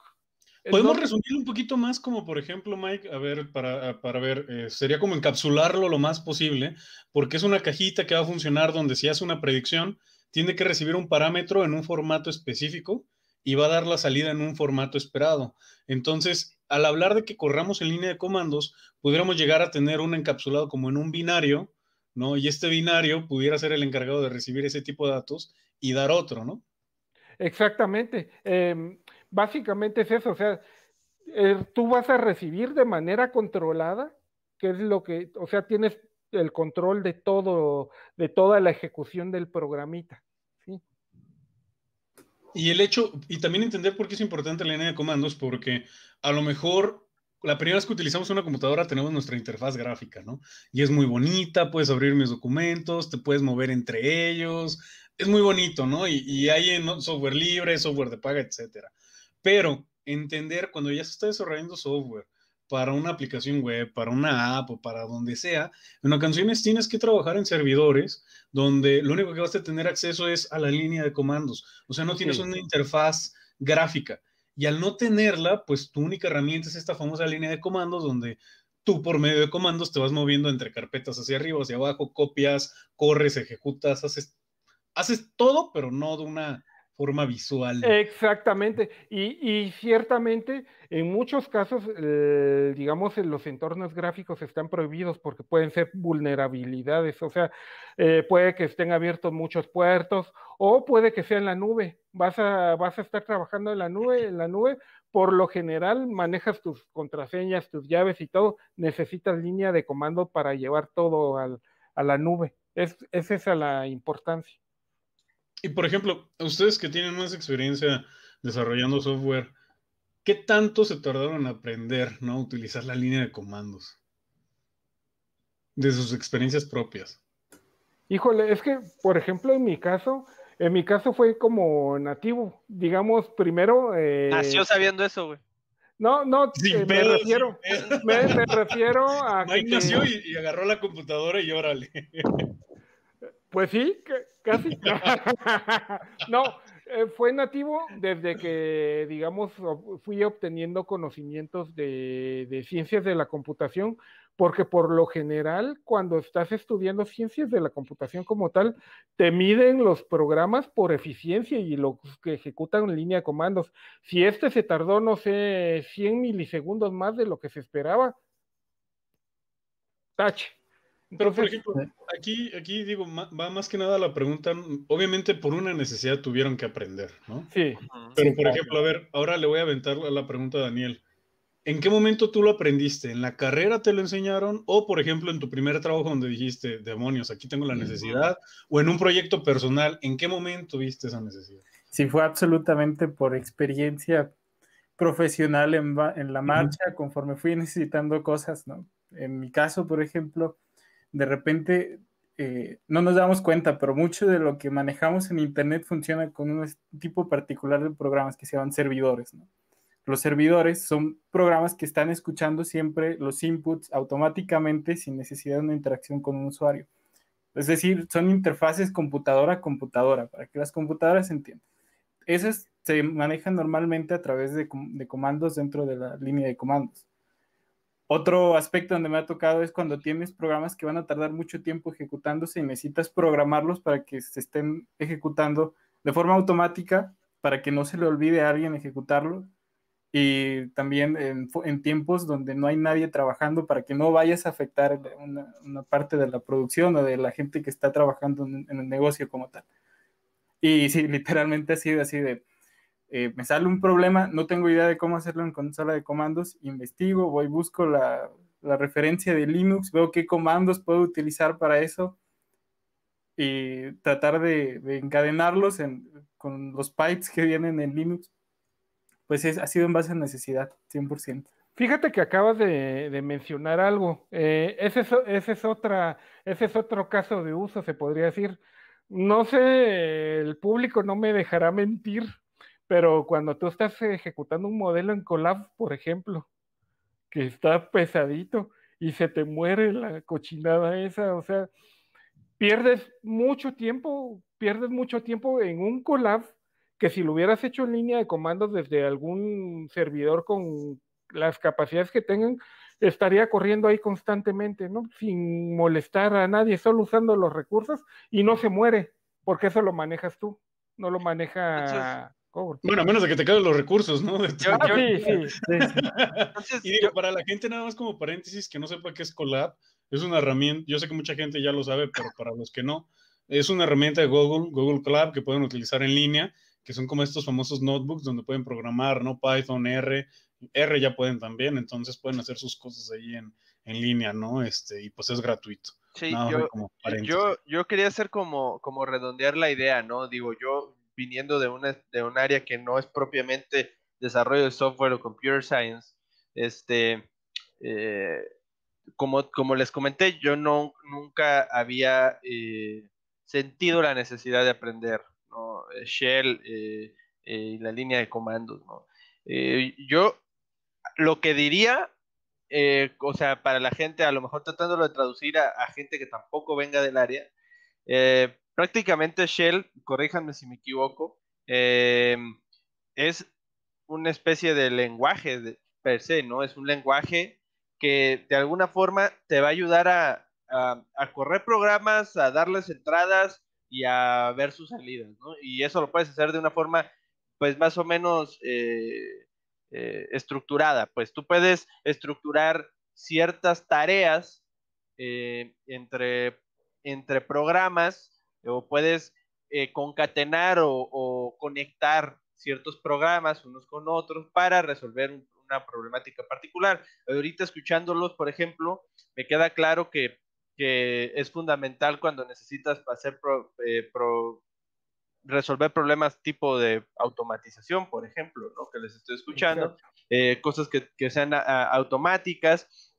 Podemos resumir un poquito más, como por ejemplo, Mike, a ver, para, ver, eh, sería como encapsularlo lo más posible, porque es una cajita que va a funcionar donde si hace una predicción, tiene que recibir un parámetro en un formato específico y va a dar la salida en un formato esperado. Entonces, al hablar de que corramos en línea de comandos, pudiéramos llegar a tener un encapsulado como en un binario, ¿no? Y este binario pudiera ser el encargado de recibir ese tipo de datos y dar otro, ¿no? Exactamente. Em, básicamente es eso, o sea, eh, tú vas a recibir de manera controlada, que es lo que, o sea, tienes el control de todo, de toda la ejecución del programita. ¿sí? Y el hecho, y también entender por qué es importante la línea de comandos, porque a lo mejor la primera vez que utilizamos una computadora tenemos nuestra interfaz gráfica, ¿no? Y es muy bonita, puedes abrir mis documentos, te puedes mover entre ellos, es muy bonito, ¿no? Y, hay software libre, software de paga, etcétera. Pero entender cuando ya se está desarrollando software para una aplicación web, para una app o para donde sea, en ocasiones tienes que trabajar en servidores donde lo único que vas a tener acceso es a la línea de comandos. O sea, no tienes una interfaz gráfica. Y al no tenerla, pues tu única herramienta es esta famosa línea de comandos donde tú por medio de comandos te vas moviendo entre carpetas hacia arriba, hacia abajo, copias, corres, ejecutas, haces, haces todo, pero no de una forma visual. Exactamente, y, ciertamente en muchos casos, eh, digamos, los entornos gráficos están prohibidos porque pueden ser vulnerabilidades, o sea, eh, puede que estén abiertos muchos puertos o puede que sea en la nube. Vas a, vas a estar trabajando en la nube, en la nube, por lo general manejas tus contraseñas, tus llaves y todo, necesitas línea de comando para llevar todo a la nube. Es, es esa la importancia. Y por ejemplo, ustedes que tienen más experiencia desarrollando software, ¿qué tanto se tardaron en aprender, ¿no? Utilizar la línea de comandos de sus experiencias propias. Híjole, es que, por ejemplo, en mi caso, en mi caso fue como nativo. Digamos, primero. Eh, Nació sabiendo eso, güey. No, no, eh, me, refiero, me, refiero a. Mike nació y, y, agarró la computadora y órale. Pues sí, casi. no, eh, fue nativo desde que, digamos, fui obteniendo conocimientos de, ciencias de la computación, porque por lo general, cuando estás estudiando ciencias de la computación como tal, te miden los programas por eficiencia y lo que ejecutan en línea de comandos. Si este se tardó, no sé, 100 milisegundos más de lo que se esperaba, tache. Pero, por ejemplo, aquí, aquí digo, va más que nada la pregunta, obviamente por una necesidad tuvieron que aprender, ¿no? Sí. Pero, por ejemplo, a ver, ahora le voy a aventar la pregunta a Daniel. ¿En qué momento tú lo aprendiste? ¿En la carrera te lo enseñaron? ¿O, por ejemplo, en tu primer trabajo donde dijiste, demonios, aquí tengo la necesidad? ¿O en un proyecto personal? ¿En qué momento viste esa necesidad? Sí, fue absolutamente por experiencia profesional en, en la marcha, conforme fui necesitando cosas, ¿no? En mi caso, por ejemplo, de repente eh, no nos damos cuenta, pero mucho de lo que manejamos en Internet funciona con un tipo particular de programas que se llaman servidores. Los servidores son programas que están escuchando siempre los inputs automáticamente sin necesidad de una interacción con un usuario. Es decir, son interfaces computadora a computadora, para que las computadoras entiendan. Esas se manejan normalmente a través de comandos dentro de la línea de comandos. Otro aspecto donde me ha tocado es cuando tienes programas que van a tardar mucho tiempo ejecutándose y necesitas programarlos para que se estén ejecutando de forma automática para que no se le olvide a alguien ejecutarlo y también en, tiempos donde no hay nadie trabajando para que no vayas a afectar una, parte de la producción o de la gente que está trabajando en, el negocio como tal. Y sí, literalmente ha sido así de, eh, me sale un problema, no tengo idea de cómo hacerlo en consola de comandos, investigo, voy, busco la, la referencia de Linux, veo qué comandos puedo utilizar para eso y tratar de, de encadenarlos en, con los pipes que vienen en Linux pues ha sido en base a necesidad, 100%. Fíjate que acabas de, mencionar algo. Eh, ese, es, ese, es otra, ese es otro caso de uso, se podría decir. No sé, el público no me dejará mentir, pero cuando tú estás ejecutando un modelo en Colab, por ejemplo, que está pesadito y se te muere la cochinada esa, o sea, pierdes mucho tiempo, pierdes mucho tiempo en un Colab que si lo hubieras hecho en línea de comandos desde algún servidor con las capacidades que tengan, estaría corriendo ahí constantemente, ¿no? Sin molestar a nadie, solo usando los recursos y no se muere, porque eso lo manejas tú, no lo maneja Bueno, a menos de que te caigan los recursos, ¿no? Ah, sí, sí, y digo, para la gente nada más como paréntesis que no sepa qué es Colab, es una herramienta, yo sé que mucha gente ya lo sabe, pero para los que no, es una herramienta de Google, Google Colab, que pueden utilizar en línea que son como estos famosos notebooks donde pueden programar, ¿no? Python, R, R ya pueden también, entonces pueden hacer sus cosas ahí en, en línea, ¿no? Este, y pues es gratuito. Sí, yo, yo, quería hacer como, como redondear la idea, ¿no? Digo, yo viniendo de, una, de un área que no es propiamente desarrollo de software o computer science, este, eh, como, como les comenté, yo no, nunca había eh, sentido la necesidad de aprender shell eh, eh, y la línea de comandos, yo lo que diría, o sea, para la gente, a lo mejor tratándolo de traducir a, gente que tampoco venga del área, prácticamente Shell, corríjanme si me equivoco, es una especie de lenguaje de, per se, ¿no? Es un lenguaje que de alguna forma te va a ayudar a, a correr programas, a darles entradas, y a ver sus salidas, ¿no? Y eso lo puedes hacer de una forma, pues más o menos eh, eh, estructurada, pues tú puedes estructurar ciertas tareas eh, entre, entre programas o puedes concatenar o, conectar ciertos programas unos con otros para resolver una problemática particular. Ahorita escuchándolos, por ejemplo, me queda claro que que es fundamental cuando necesitas hacer eh, resolver problemas tipo de automatización, por ejemplo, ¿no? que les estoy escuchando, eh, cosas que, sean automáticas.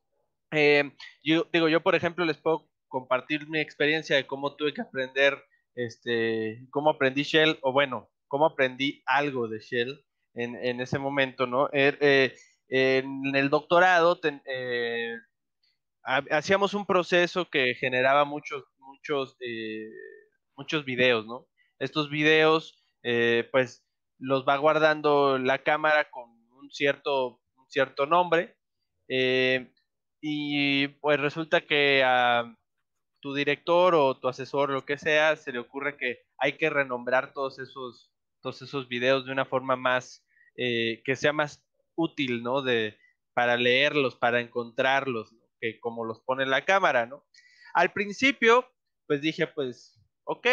Eh, yo digo, yo por ejemplo les puedo compartir mi experiencia de cómo tuve que aprender, este, cómo aprendí Shell, o bueno, cómo aprendí algo de Shell en, ese momento, ¿no? Er, en el doctorado hacíamos un proceso que generaba muchos, muchos, eh, muchos videos, ¿no? Estos videos, eh, pues, los va guardando la cámara con un cierto, un cierto nombre. Eh, y pues resulta que a tu director o tu asesor, lo que sea, se le ocurre que hay que renombrar todos esos, todos esos videos de una forma más, eh, que sea más útil, ¿no? De, para leerlos, para encontrarlos, que como los pone la cámara, ¿no? Al principio, pues dije, pues, ok,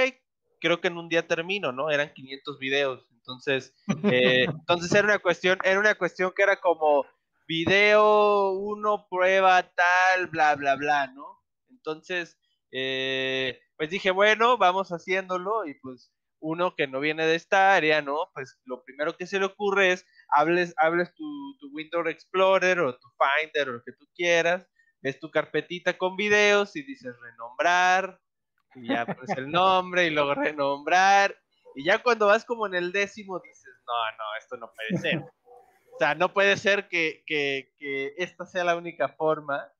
creo que en un día termino, ¿no? Eran 500 videos, entonces, eh, entonces era una cuestión, era una cuestión que era como video uno prueba tal, bla, bla, bla, ¿no? Entonces, eh, pues dije, bueno, vamos haciéndolo y pues uno que no viene de esta área, ¿no? Pues lo primero que se le ocurre es hables, hables tu, tu Windows Explorer o tu Finder o lo que tú quieras, ves tu carpetita con videos y dices renombrar, y ya pues el nombre y luego renombrar, y ya cuando vas como en el décimo dices, no, no, esto no puede ser. O sea, no puede ser que, que, que esta sea la única forma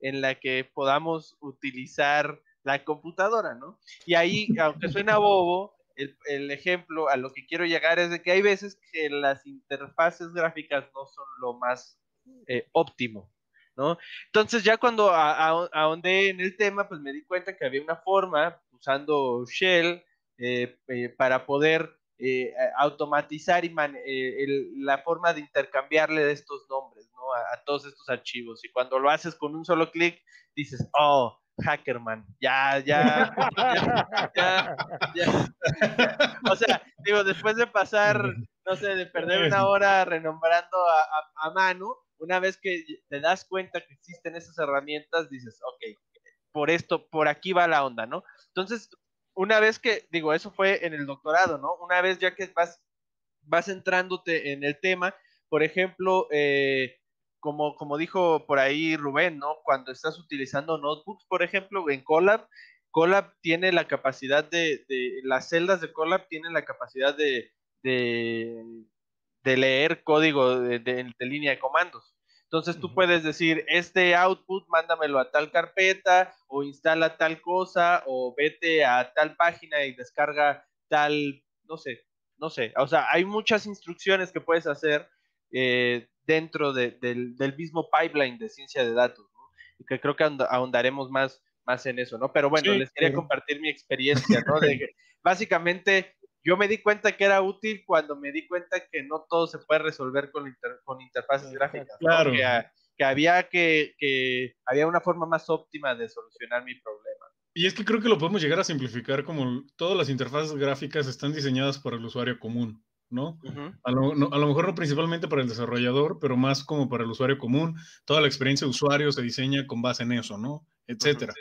en la que podamos utilizar la computadora, ¿no? Y ahí, aunque suena bobo, el, ejemplo a lo que quiero llegar es de que hay veces que las interfaces gráficas no son lo más eh, óptimo, ¿no? Entonces ya cuando ahondé en el tema, pues me di cuenta que había una forma usando Shell eh, eh, para poder automatizar y la forma de intercambiarle estos nombres, ¿no? a todos estos archivos. Y cuando lo haces con un solo clic, dices, oh, Hackerman. Ya, ya, ya, ya, O sea, digo, después de pasar, no sé, de perder una hora renombrando a, mano, una vez que te das cuenta que existen esas herramientas, dices, ok, por esto, por aquí va la onda, ¿no? Entonces, una vez que, digo, eso fue en el doctorado, ¿no? Una vez ya que vas, vas entrándote en el tema, por ejemplo, eh, como, como dijo por ahí Rubén, ¿no? Cuando estás utilizando notebooks, por ejemplo, en Colab, Colab tiene la capacidad de, las celdas de Colab tienen la capacidad de, de, leer código de, línea de comandos. Entonces tú puedes decir, este output, mándamelo a tal carpeta, o instala tal cosa, o vete a tal página y descarga tal, no sé, no sé. O sea, hay muchas instrucciones que puedes hacer eh, dentro del, mismo pipeline de ciencia de datos, ¿no? Y que creo que ahondaremos más, más en eso, ¿no? Pero bueno, les quería compartir mi experiencia, ¿no? De que básicamente yo me di cuenta que era útil cuando me di cuenta que no todo se puede resolver con, con interfaces gráficas, claro. que, había que, que había una forma más óptima de solucionar mi problema. Y es que creo que lo podemos llegar a simplificar como todas las interfaces gráficas están diseñadas para el usuario común. ¿no? a, lo, mejor no principalmente para el desarrollador, pero más como para el usuario común. Toda la experiencia de usuario se diseña con base en eso, ¿no? Etcétera.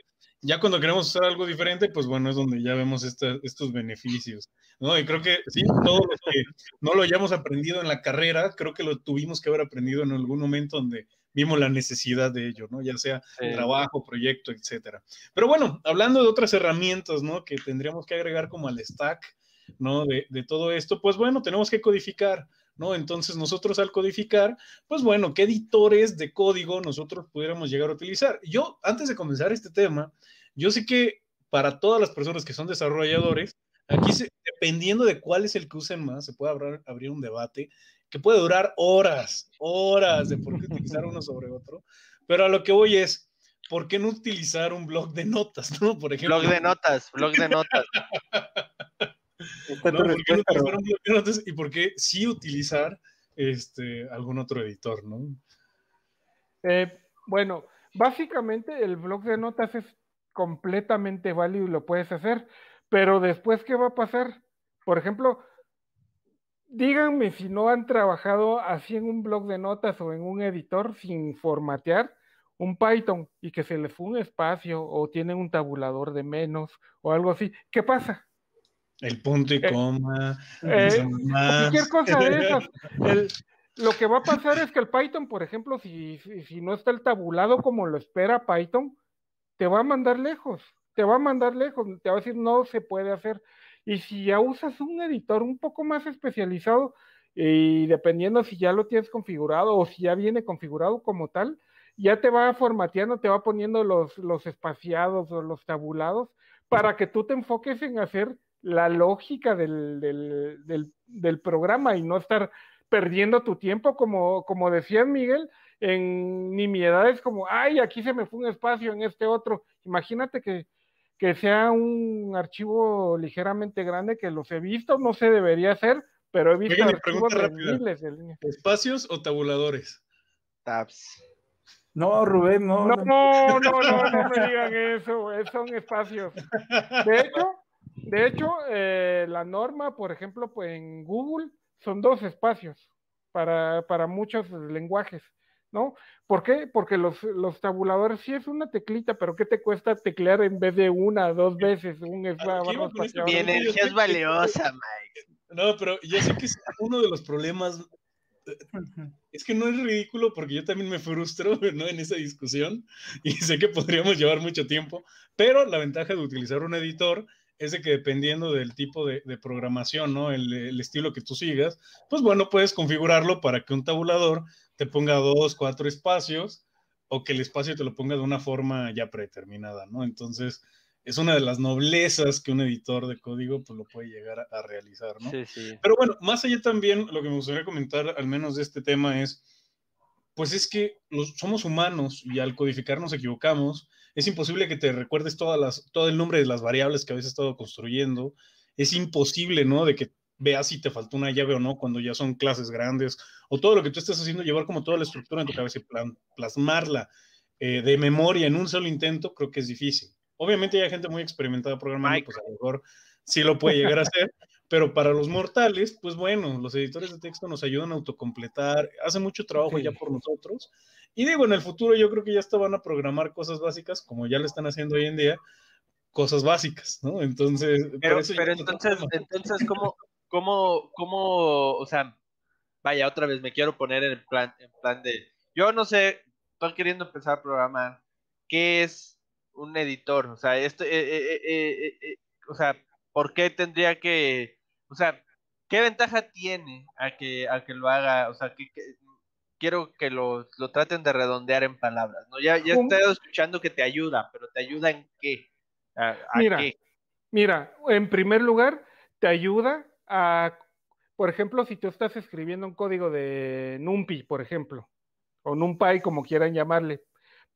Ya cuando queremos hacer algo diferente, pues bueno, es donde ya vemos estos beneficios, ¿no? Y creo que sí, todo lo que no lo hayamos aprendido en la carrera, creo que lo tuvimos que haber aprendido en algún momento donde vimos la necesidad de ello, ¿no? Ya sea trabajo, proyecto, etcétera. Pero bueno, hablando de otras herramientas, ¿no? Que tendríamos que agregar como al stack, ¿no? De, todo esto, pues bueno, tenemos que codificar, ¿no? Entonces nosotros al codificar, pues bueno, ¿qué editores de código nosotros pudiéramos llegar a utilizar? Yo, antes de comenzar este tema, yo sé que para todas las personas que son desarrolladores, aquí dependiendo de cuál es el que usen más, se puede abrir, abrir un debate que puede durar horas, horas de por qué utilizar uno sobre otro, pero a lo que voy es, ¿por qué no utilizar un blog de notas, no? Por ejemplo. Blog de notas, blog de notas. ¿Y por qué sí utilizar este, algún otro editor, no? Eh, bueno, básicamente el blog de notas es completamente válido y lo puedes hacer, pero después, ¿qué va a pasar? Por ejemplo, díganme si no han trabajado así en un blog de notas o en un editor sin formatear un Python y que se les fue un espacio o tienen un tabulador de menos o algo así. ¿Qué pasa? El punto y eh, coma. Eh, cualquier cosa de esas. lo que va a pasar es que el Python, por ejemplo, si, si, no está el tabulado como lo espera Python, te va a mandar lejos. Te va a mandar lejos. Te va a decir no se puede hacer. Y si ya usas un editor un poco más especializado, y dependiendo si ya lo tienes configurado o si ya viene configurado como tal, ya te va formateando, te va poniendo los, los espaciados o los tabulados para que tú te enfoques en hacer la lógica del, del, del, programa y no estar perdiendo tu tiempo, como, como decía Miguel, en nimiedades como, ay, aquí se me fue un espacio en este otro. Imagínate que, que sea un archivo ligeramente grande que los he visto, no se debería hacer, pero he visto archivos de miles de líneas. ¿Espacios o tabuladores? Tabs. No, Rubén, no. No, no, no, no, no me digan eso, son espacios. De hecho, de hecho, eh, la norma, por ejemplo, pues en Google son dos espacios para, para muchos lenguajes. ¿no? ¿Por qué? Porque los, los, tabuladores sí es una teclita, pero ¿qué te cuesta teclear en vez de una, dos veces? Un Mi energía es valiosa, Mike. No, pero yo sé que es uno de los problemas. Es que no es ridículo porque yo también me frustro ¿no? en esa discusión y sé que podríamos llevar mucho tiempo, pero la ventaja de utilizar un editor es de que dependiendo del tipo de, programación, ¿no? El, el, estilo que tú sigas, pues bueno, puedes configurarlo para que un tabulador te ponga dos, cuatro espacios o que el espacio te lo ponga de una forma ya predeterminada, ¿no? Entonces, es una de las noblezas que un editor de código pues lo puede llegar a, realizar, ¿no? Sí, sí. Pero bueno, más allá también, lo que me gustaría comentar, al menos de este tema, es, pues es que somos humanos y al codificar nos equivocamos, es imposible que te recuerdes todas las, todo el nombre de las variables que habéis estado construyendo, es imposible, ¿no? De que veas si te faltó una llave o no cuando ya son clases grandes, o todo lo que tú estás haciendo, llevar como toda la estructura en tu cabeza y plasmarla eh, de memoria en un solo intento, creo que es difícil. Obviamente hay gente muy experimentada programando, pues a lo mejor sí lo puede llegar a hacer, pero para los mortales, pues bueno, los editores de texto nos ayudan a autocompletar, hace mucho trabajo ya por nosotros. Y digo, en el futuro yo creo que ya estaban van a programar cosas básicas, como ya lo están haciendo hoy en día, cosas básicas, ¿no? Entonces, pero, pero entonces, entonces, ¿cómo, cómo, cómo, o sea, vaya, otra vez me quiero poner en plan, en plan de, yo no sé, estoy queriendo empezar a programar, ¿qué es un editor? O sea, esto, eh, eh, eh, o sea, ¿por qué tendría que, o sea, qué ventaja tiene a que, a que lo haga? O sea, que, quiero que lo, lo, traten de redondear en palabras, ¿no? Ya, ya he estado escuchando que te ayuda, pero ¿te ayuda en qué? mira, mira, en primer lugar, te ayuda por ejemplo, si tú estás escribiendo un código de NumPy, por ejemplo, o NumPy, como quieran llamarle,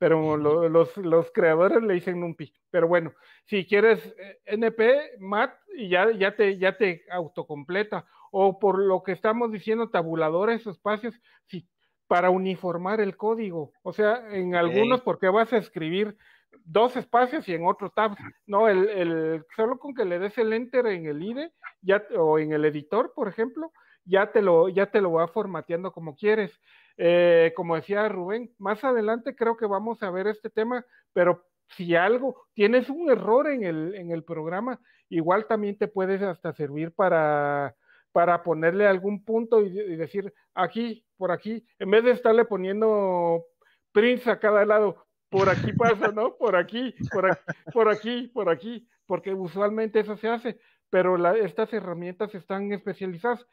pero los, los, creadores le dicen NumPy. Pero bueno, si quieres eh, NP, MAT, y ya, ya, te, ya te autocompleta. O por lo que estamos diciendo, tabuladores, espacios, si, para uniformar el código. O sea, en algunos, porque vas a escribir dos espacios y en otro tab. No, el, el, solo con que le des el enter en el IDE ya, o en el editor, por ejemplo, ya te lo, ya te lo va formateando como quieres. Eh, como decía Rubén, más adelante creo que vamos a ver este tema, pero si algo, tienes un error en el, en el programa, igual también te puedes hasta servir para, para ponerle algún punto y, y decir aquí, por aquí, en vez de estarle poniendo prints a cada lado, por aquí pasa, ¿no? Por aquí, por aquí, por aquí, por aquí, porque usualmente eso se hace, pero estas herramientas están especializadas.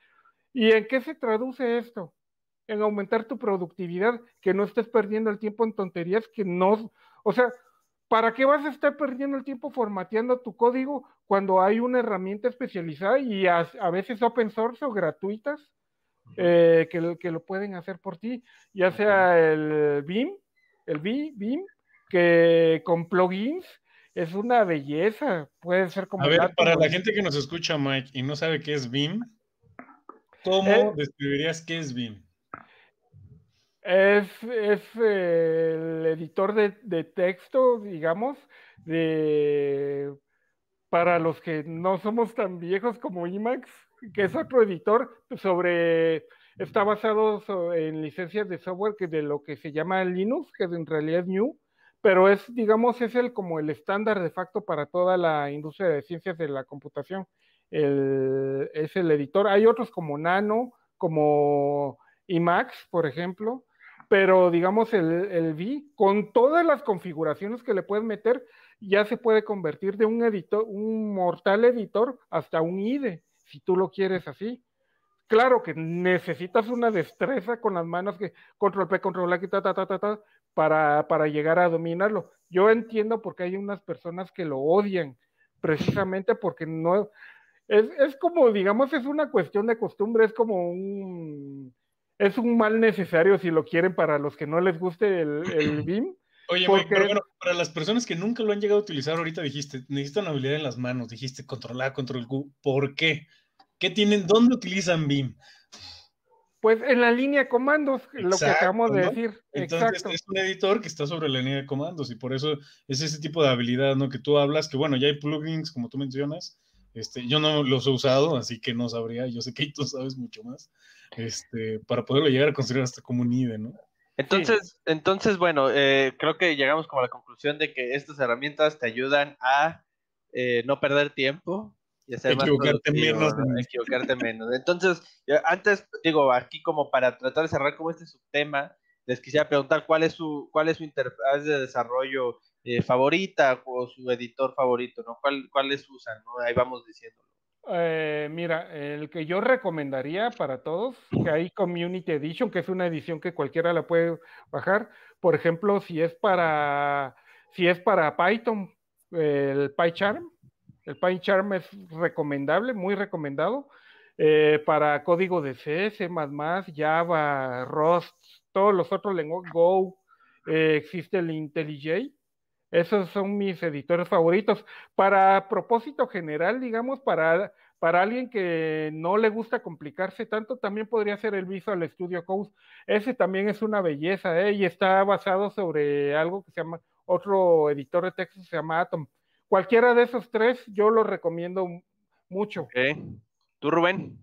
¿Y en qué se traduce esto? En aumentar tu productividad, que no estés perdiendo el tiempo en tonterías que no, o sea, ¿para qué vas a estar perdiendo el tiempo formateando tu código cuando hay una herramienta especializada y a, veces open source o gratuitas eh, que, que, lo pueden hacer por ti, ya sea el BIM el BIM, que con plugins es una belleza. Puede ser como. A ver, para la gente que nos escucha, Mike, y no sabe qué es BIM, ¿cómo eh, describirías qué es BIM? Es, el editor de, texto, digamos, de para los que no somos tan viejos como Emacs, que es otro editor sobre Está basado en licencias de software que de lo que se llama Linux, que en realidad es New, pero es, digamos, es el como el estándar de facto para toda la industria de ciencias de la computación. es el editor. Hay otros como Nano, como Emacs, por ejemplo, pero digamos el, el V, con todas las configuraciones que le puedes meter, ya se puede convertir de un editor, un mortal editor hasta un IDE, si tú lo quieres así. Claro que necesitas una destreza con las manos que control P, control A, ta, ta, ta, ta, para, para llegar a dominarlo. Yo entiendo por qué hay unas personas que lo odian, precisamente porque no, es, es, como, digamos, es una cuestión de costumbre, es como un, es un mal necesario si lo quieren para los que no les guste el, el BIM. Oye, pero bueno, para las personas que nunca lo han llegado a utilizar, ahorita dijiste, necesitan habilidad en las manos, dijiste controlar, control Q. ¿Por qué? ¿Qué tienen? ¿Dónde utilizan BIM? Pues en la línea de comandos, lo que acabamos de decir. Entonces es un editor que está sobre la línea de comandos y por eso es ese tipo de habilidad, ¿no? Que tú hablas, que bueno, ya hay plugins, como tú mencionas. Este, yo no los he usado, así que no sabría. Yo sé que tú sabes mucho más. Este, para poderlo llegar a considerar hasta como un IDE, ¿no? Entonces, entonces bueno, eh, creo que llegamos como a la conclusión de que estas herramientas te ayudan a eh, no perder tiempo, y equivocarte menos. Equivocarte menos. Entonces, antes, digo, aquí como para tratar de cerrar como este subtema, les quisiera preguntar cuál es su, cuál es su interfaz de desarrollo eh, favorita o su editor favorito, ¿no? ¿Cuál, ¿Cuáles usan? Ahí vamos diciéndolo. Eh, mira, el que yo recomendaría para todos, que hay Community Edition, que es una edición que cualquiera la puede bajar. Por ejemplo, si es para, si es para Python, el PyCharm, el PyCharm es recomendable, muy recomendado. Eh, para código de C, C++, Java, Rust, todos los otros lenguajes, Go, existe el IntelliJ. Esos son mis editores favoritos. Para propósito general, digamos, para, para alguien que no le gusta complicarse tanto, también podría ser el Visual Studio Code. Ese también es una belleza, ¿eh? Y está basado sobre algo que se llama, otro editor de texto se llama Atom. Cualquiera de esos tres, yo lo recomiendo mucho. ¿Tú, Rubén?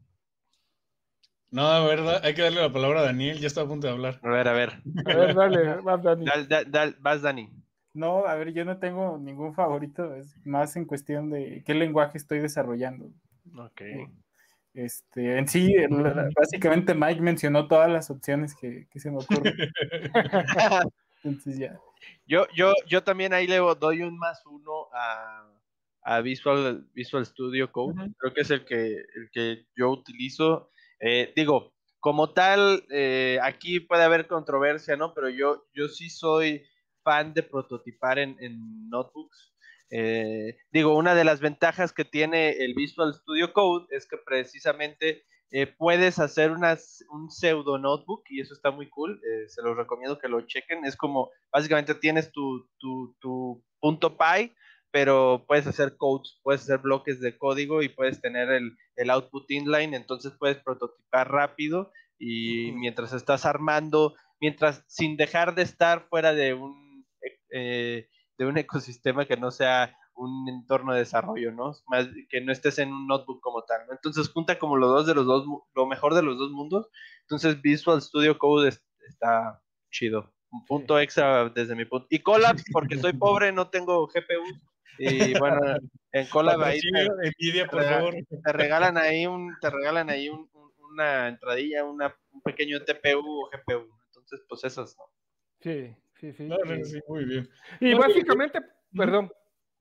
No, verdad, hay que darle la palabra a Daniel, ya está a punto de hablar. A ver, a ver. A ver, dale, vas, Dani. vas, Dani. No, a ver, yo no tengo ningún favorito, es más en cuestión de qué lenguaje estoy desarrollando. Ok. Este, en sí, básicamente Mike mencionó todas las opciones que, que se me ocurren. Entonces ya. Yo, yo, yo también ahí le doy un más uno a, Visual, Visual Studio Code. Creo que es el que, el que yo utilizo. Eh, digo, como tal, eh, aquí puede haber controversia, ¿no? Pero yo, yo sí soy fan de prototipar en, notebooks. Eh, digo, una de las ventajas que tiene el Visual Studio Code es que precisamente eh, puedes hacer un pseudo notebook y eso está muy cool. Eh, se los recomiendo que lo chequen. Es como, básicamente tienes tu, tu, punto .py, pero puedes hacer codes, puedes hacer bloques de código y puedes tener el, output inline, entonces puedes prototipar rápido y mientras estás armando, mientras sin dejar de estar fuera de un, eh, de un ecosistema que no sea un entorno de desarrollo, ¿no? Más que no estés en un notebook como tal, ¿no? Entonces junta como los dos de los dos, lo mejor de los dos mundos. Entonces Visual Studio Code está chido. Un punto extra desde mi punto. Y Colab, porque soy pobre, no tengo GPU. Y bueno, en Colab ahí te, por favor. te regalan ahí un, te regalan ahí una entradilla, una, un pequeño TPU o GPU. Entonces, pues esas, ¿no? Sí, sí, sí. sí muy bien. Y básicamente, perdón,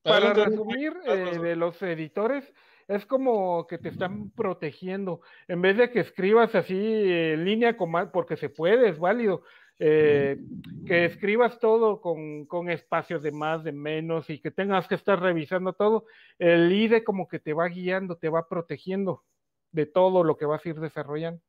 para resumir, eh, de los editores, es como que te están protegiendo. En vez de que escribas así en línea, porque se puede, es válido, eh, que escribas todo con, con, espacios de más, de menos y que tengas que estar revisando todo, el IDE como que te va guiando, te va protegiendo de todo lo que vas a ir desarrollando.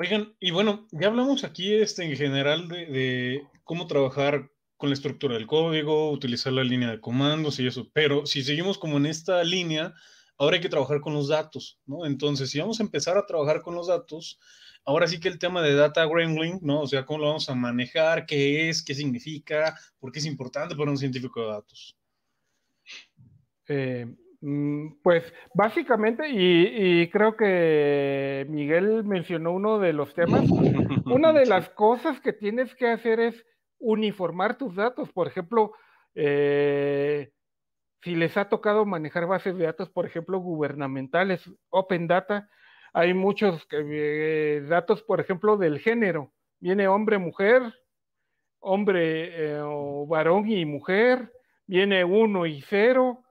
Oigan, y bueno, ya hablamos aquí este, en general de, de cómo trabajar con la estructura del código, utilizar la línea de comandos y eso. Pero si seguimos como en esta línea, ahora hay que trabajar con los datos, ¿no? Entonces, si vamos a empezar a trabajar con los datos, ahora sí que el tema de data wrangling, ¿no? O sea, cómo lo vamos a manejar, qué es, qué significa, por qué es importante para un científico de datos. Eh, pues básicamente, y, y, creo que Miguel mencionó uno de los temas, una de las cosas que tienes que hacer es uniformar tus datos. Por ejemplo, eh, si les ha tocado manejar bases de datos, por ejemplo, gubernamentales, Open Data, hay muchos eh, datos, por ejemplo, del género. Viene hombre, mujer, hombre eh, o varón y mujer, viene uno y cero,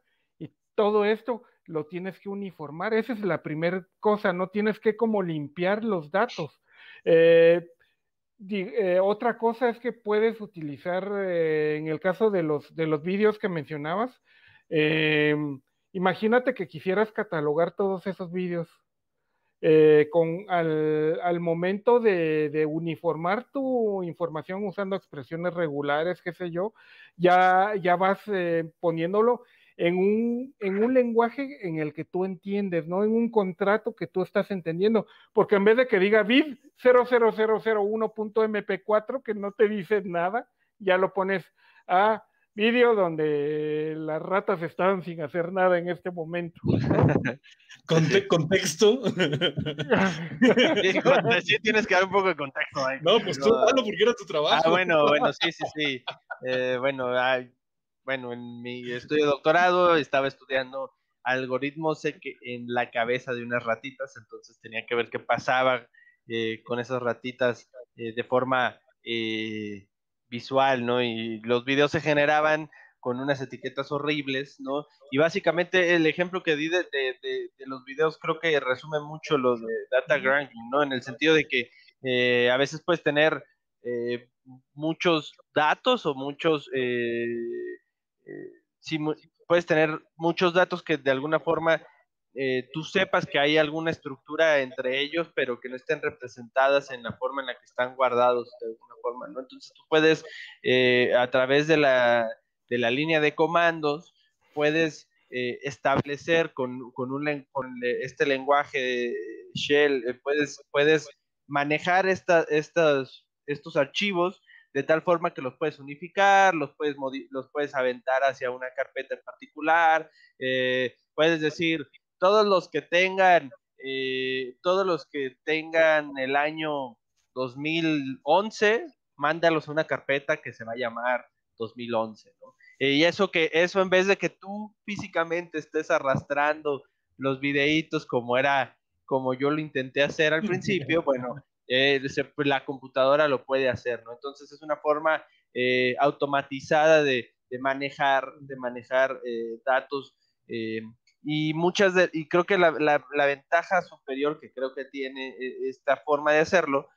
todo esto lo tienes que uniformar. Esa es la primera cosa, no tienes que como limpiar los datos. Eh, otra cosa es que puedes utilizar, eh, en el caso de los, de los vídeos que mencionabas, imagínate que quisieras catalogar todos esos vídeos. eh, con al, momento de, uniformar tu información usando expresiones regulares, qué sé yo, ya, ya vas eh, poniéndolo en un, en un lenguaje en el que tú entiendes, no en un contrato que tú estás entendiendo, porque en vez de que diga vid 00001.mp4, que no te dice nada, ya lo pones a vídeo donde las ratas estaban sin hacer nada en este momento. ¿Contexto? sí, tienes que dar un poco de contexto ahí. No, pues tú dalo porque era tu trabajo. Ah, bueno, bueno, sí, sí, sí. Eh, bueno, bueno, en mi estudio de doctorado estaba estudiando algoritmos en la cabeza de unas ratitas, entonces tenía que ver qué pasaba eh, con esas ratitas eh, de forma visual, ¿no? Y los videos se generaban con unas etiquetas horribles, ¿no? Y básicamente el ejemplo que di de, los videos creo que resume mucho lo de data granting, ¿no? En el sentido de que eh, a veces puedes tener eh, muchos datos o muchos, eh, sí, puedes tener muchos datos que de alguna forma eh, tú sepas que hay alguna estructura entre ellos, pero que no estén representadas en la forma en la que están guardados de alguna forma, ¿no? Entonces tú puedes, eh, a través de la, de la, línea de comandos, puedes eh, establecer con, con, un, con, este lenguaje shell, puedes, puedes manejar esta, estas, estos archivos de tal forma que los puedes unificar, los puedes, los puedes aventar hacia una carpeta en particular, puedes decir, todos los que tengan, eh, todos los que tengan el año 2011, mándalos a una carpeta que se va a llamar 2011, ¿no? Eh, y eso que, eso en vez de que tú físicamente estés arrastrando los videitos como era, como yo lo intenté hacer al principio, bueno, eh, la computadora lo puede hacer, ¿no? Entonces es una forma automatizada de, manejar, de manejar datos y muchas de, y creo que la, la, ventaja superior que creo que tiene eh, esta forma de hacerlo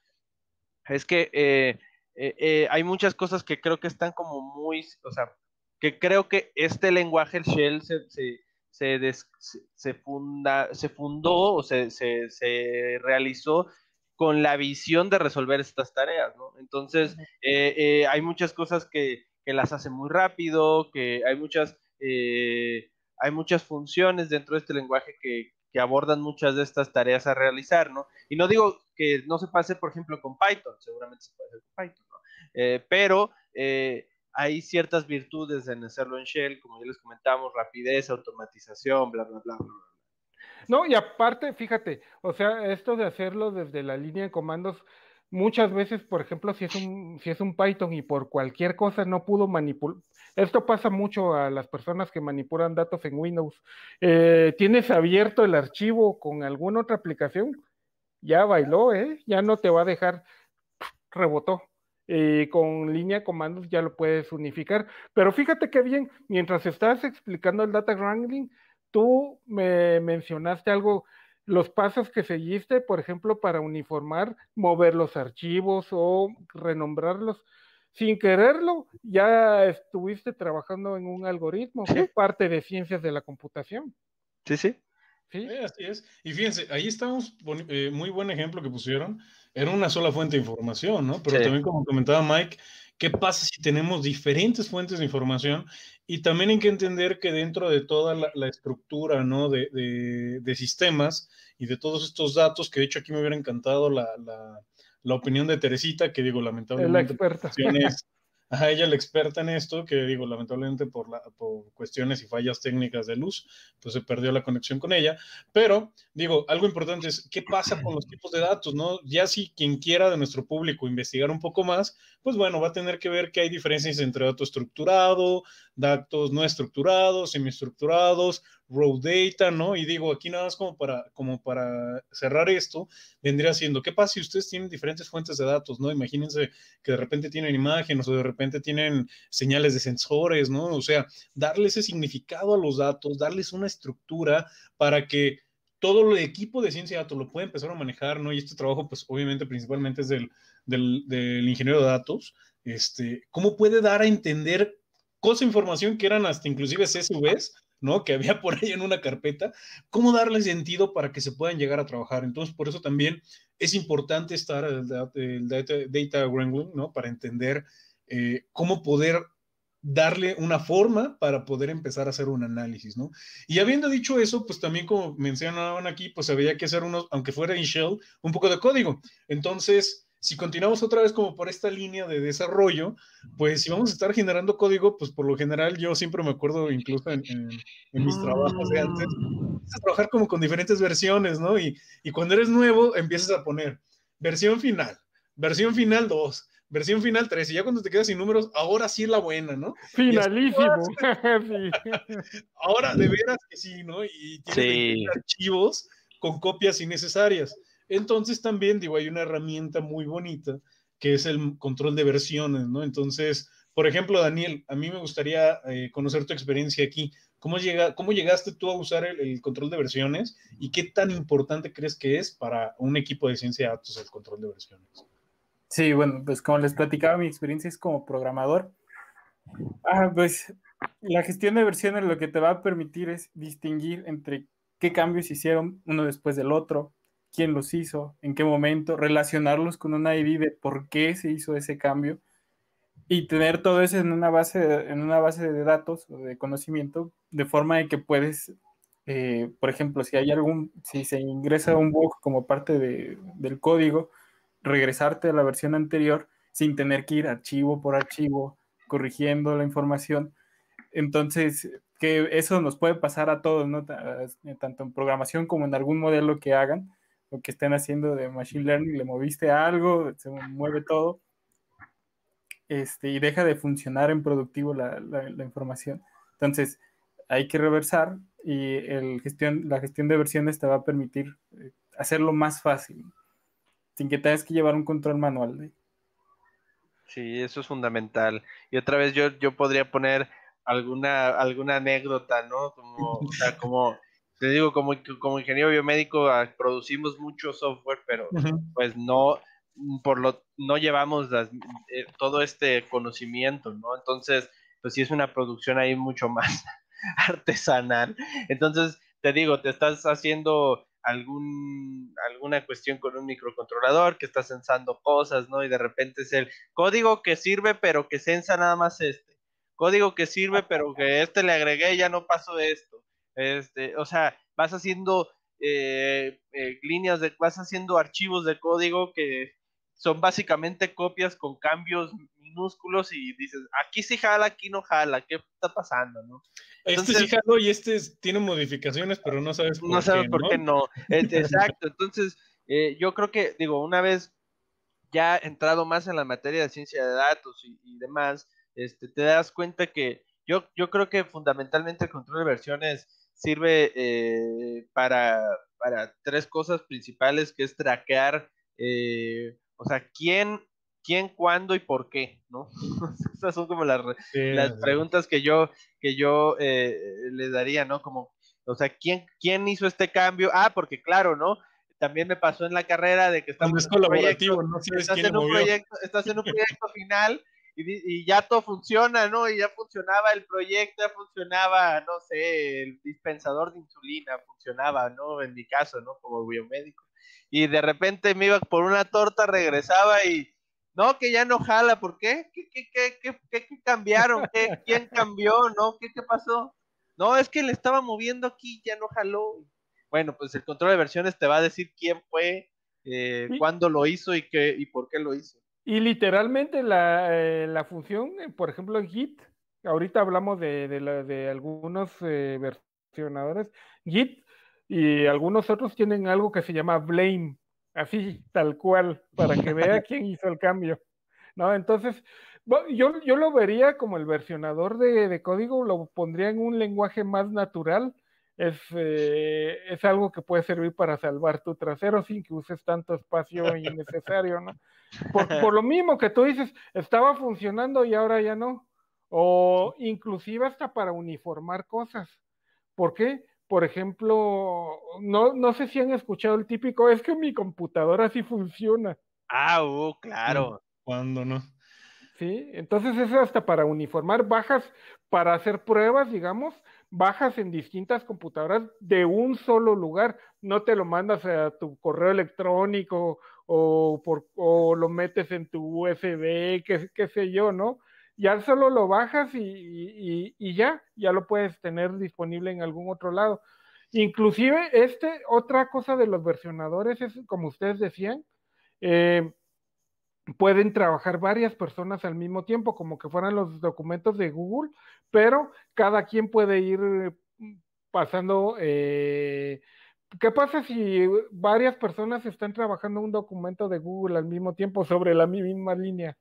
es que eh, eh, hay muchas cosas que creo que están como muy, o sea, que creo que este lenguaje, el Shell, se, se, se, se funda, se fundó o se, se, realizó con la visión de resolver estas tareas, ¿no? Entonces, hay muchas cosas que, que, las hacen muy rápido, que hay muchas hay muchas funciones dentro de este lenguaje que, abordan muchas de estas tareas a realizar, ¿no? Y no digo que no se pase, por ejemplo, con Python, seguramente se puede hacer con Python, ¿no? Eh, pero eh, hay ciertas virtudes en hacerlo en Shell, como ya les comentamos, rapidez, automatización, bla, bla, bla, bla. No, y aparte, fíjate, o sea, esto de hacerlo desde la línea de comandos, muchas veces, por ejemplo, si es un, si es un Python y por cualquier cosa no pudo manipular, esto pasa mucho a las personas que manipulan datos en Windows. Eh, tienes abierto el archivo con alguna otra aplicación, ya bailó, ¿eh? Ya no te va a dejar, rebotó. Con línea de comandos ya lo puedes unificar. Pero fíjate qué bien, mientras estás explicando el data wrangling, tú me mencionaste algo, los pasos que seguiste, por ejemplo, para uniformar, mover los archivos o renombrarlos sin quererlo, ya estuviste trabajando en un algoritmo que es parte de ciencias de la computación. Sí, sí. Sí, así es. Y fíjense, ahí estamos, eh, muy buen ejemplo que pusieron. Era una sola fuente de información, ¿no? Pero también, como comentaba Mike, ¿qué pasa si tenemos diferentes fuentes de información? Y también hay que entender que dentro de toda la, estructura, ¿no? De, de, sistemas y de todos estos datos, que de hecho aquí me hubiera encantado la, la opinión de Teresita, que digo, lamentablemente. La experta. A ella la experta en esto, que digo, lamentablemente por, la, cuestiones y fallas técnicas de luz, pues se perdió la conexión con ella. Pero digo, algo importante es qué pasa con los tipos de datos, ¿no? Ya si quien quiera de nuestro público investigar un poco más, pues bueno, va a tener que ver que hay diferencias entre datos estructurado, datos no estructurados, semiestructurados, raw data, ¿no? Y digo, aquí nada más como para, como para cerrar esto, vendría siendo, ¿qué pasa si ustedes tienen diferentes fuentes de datos, ¿no? Imagínense que de repente tienen imágenes o de repente tienen señales de sensores, ¿no? O sea, darle ese significado a los datos, darles una estructura para que todo el equipo de ciencia de datos lo pueda empezar a manejar, ¿no? Y este trabajo, pues obviamente principalmente es del, del, ingeniero de datos, este, ¿cómo puede dar a entender cosa información que eran hasta inclusive CSVs, ¿no? Que había por ahí en una carpeta, cómo darle sentido para que se puedan llegar a trabajar. Entonces, por eso también es importante estar el, data, data, wrangling, ¿no? Para entender eh, cómo poder darle una forma para poder empezar a hacer un análisis, ¿no? Y habiendo dicho eso, pues también como mencionaban aquí, pues había que hacer unos, aunque fuera en Shell, un poco de código. Entonces, si continuamos otra vez como por esta línea de desarrollo, pues si vamos a estar generando código, pues por lo general yo siempre me acuerdo incluso en, mis trabajos de antes, a trabajar como con diferentes versiones, ¿no? Y, y cuando eres nuevo empiezas a poner versión final, versión final 2, versión final 3, y ya cuando te quedas sin números, ahora sí es la buena, ¿no? Finalísimo. Ahora de veras que sí, ¿no? Y tienes archivos con copias innecesarias. Entonces también, digo, hay una herramienta muy bonita que es el control de versiones, ¿no? Entonces, por ejemplo, Daniel, a mí me gustaría eh, conocer tu experiencia aquí. ¿Cómo, llega, ¿Cómo llegaste tú a usar el, control de versiones y qué tan importante crees que es para un equipo de ciencia de datos el control de versiones? Sí, bueno, pues como les platicaba, mi experiencia es como programador. Ah, pues la gestión de versiones lo que te va a permitir es distinguir entre qué cambios hicieron uno después del otro, quién los hizo, en qué momento, relacionarlos con una ID de por qué se hizo ese cambio y tener todo eso en una base de, en una base de datos o de conocimiento de forma de que puedes, eh, por ejemplo, si hay algún, si se ingresa un bug como parte del código, regresarte a la versión anterior sin tener que ir archivo por archivo corrigiendo la información. Entonces, que eso nos puede pasar a todos, ¿no? Tanto en programación como en algún modelo que hagan lo que estén haciendo de Machine Learning, le moviste algo, se mueve todo, este, y deja de funcionar en productivo la, información. Entonces, hay que reversar y el gestión, la gestión de versiones te va a permitir eh, hacerlo más fácil, sin que tengas que llevar un control manual. Sí, eso es fundamental. Y otra vez yo, yo podría poner alguna, alguna anécdota, ¿no? Como, o sea, como te digo, como, como ingeniero biomédico ah, producimos mucho software, pero pues no, por lo, no llevamos eh, todo este conocimiento, ¿no? Entonces, pues sí es una producción ahí mucho más artesanal. Entonces, te digo, te estás haciendo algún, alguna cuestión con un microcontrolador que está sensando cosas, ¿no? Y de repente es el código que sirve, pero que sensa nada más este. Código que sirve, pero que este le agregué y ya no pasó esto. Este, o sea, vas haciendo eh, eh, líneas de, vas haciendo archivos de código que son básicamente copias con cambios minúsculos y dices, aquí sí jala, aquí no jala, ¿qué está pasando, no? este sí jala y este tiene modificaciones, pero no sabes por no sabes por qué no. Exacto, entonces eh, yo creo que, digo, una vez ya entrado más en la materia de ciencia de datos y, y demás, este, te das cuenta que yo, yo creo que fundamentalmente el control de versiones sirve eh, para, para, tres cosas principales, que es traquear, eh, o sea, quién, quién, cuándo y por qué, ¿no? Esas son como las, las preguntas que yo, que yo eh, le daría, ¿no? Como, o sea, ¿quién, ¿quién hizo este cambio? Ah, porque claro, ¿no? También me pasó en la carrera de que estamos en un proyecto, no estás, en un proyecto, estás en un proyecto final y, ya todo funciona, ¿no? Y ya funcionaba el proyecto, ya funcionaba, no sé, el dispensador de insulina funcionaba, ¿no? En mi caso, ¿no? Como biomédico. Y de repente me iba por una torta, regresaba y, no, que ya no jala, ¿por qué? ¿Qué, qué, qué, qué, qué cambiaron? ¿Qué, ¿Quién cambió? ¿No? ¿Qué, ¿Qué pasó? No, es que le estaba moviendo aquí, ya no jaló. Bueno, pues el control de versiones te va a decir quién fue, eh, cuándo lo hizo y, qué, y por qué lo hizo. Y literalmente la, eh, la función, eh, por ejemplo, en Git, ahorita hablamos de, de, de algunos eh, versionadores, Git y algunos otros tienen algo que se llama blame, así, tal cual, para que vea quién hizo el cambio. ¿no? Entonces, yo, yo lo vería como el versionador de, de código, lo pondría en un lenguaje más natural es, eh, es algo que puede servir para salvar tu trasero sin que uses tanto espacio innecesario, ¿no? Por, por, lo mismo que tú dices, estaba funcionando y ahora ya no. O inclusive hasta para uniformar cosas. ¿Por qué? Por ejemplo, no, no sé si han escuchado el típico, es que mi computadora sí funciona. Ah, uh, claro. ¿Cuándo no? ¿sí? Entonces eso hasta para uniformar, bajas para hacer pruebas, digamos, bajas en distintas computadoras de un solo lugar, no te lo mandas a tu correo electrónico o, por, o lo metes en tu USB, qué, sé yo, ¿no? Ya solo lo bajas y, y, ya, ya lo puedes tener disponible en algún otro lado. Inclusive, este, otra cosa de los versionadores es, como ustedes decían, eh, pueden trabajar varias personas al mismo tiempo, como que fueran los documentos de Google, pero cada quien puede ir mm, pasando. Eh, ¿Qué pasa si varias personas están trabajando un documento de Google al mismo tiempo sobre la misma línea?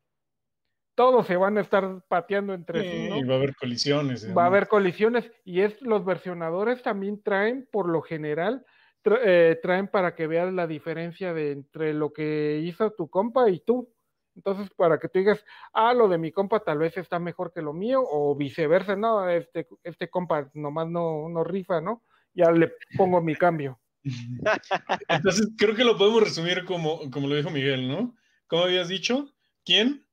Todos se van a estar pateando entre sí. Y va a haber colisiones. Va a haber colisiones. Y es, los versionadores también traen, por lo general, eh, traen para que veas la diferencia de entre lo que hizo tu compa y tú. Entonces, para que tú digas, ah, lo de mi compa tal vez está mejor que lo mío, o viceversa, no, este, este compa nomás no, no rifa, ¿no? Ya le pongo mi cambio. Entonces, creo que lo podemos resumir como, como lo dijo Miguel, ¿no? ¿Cómo habías dicho? ¿Quién?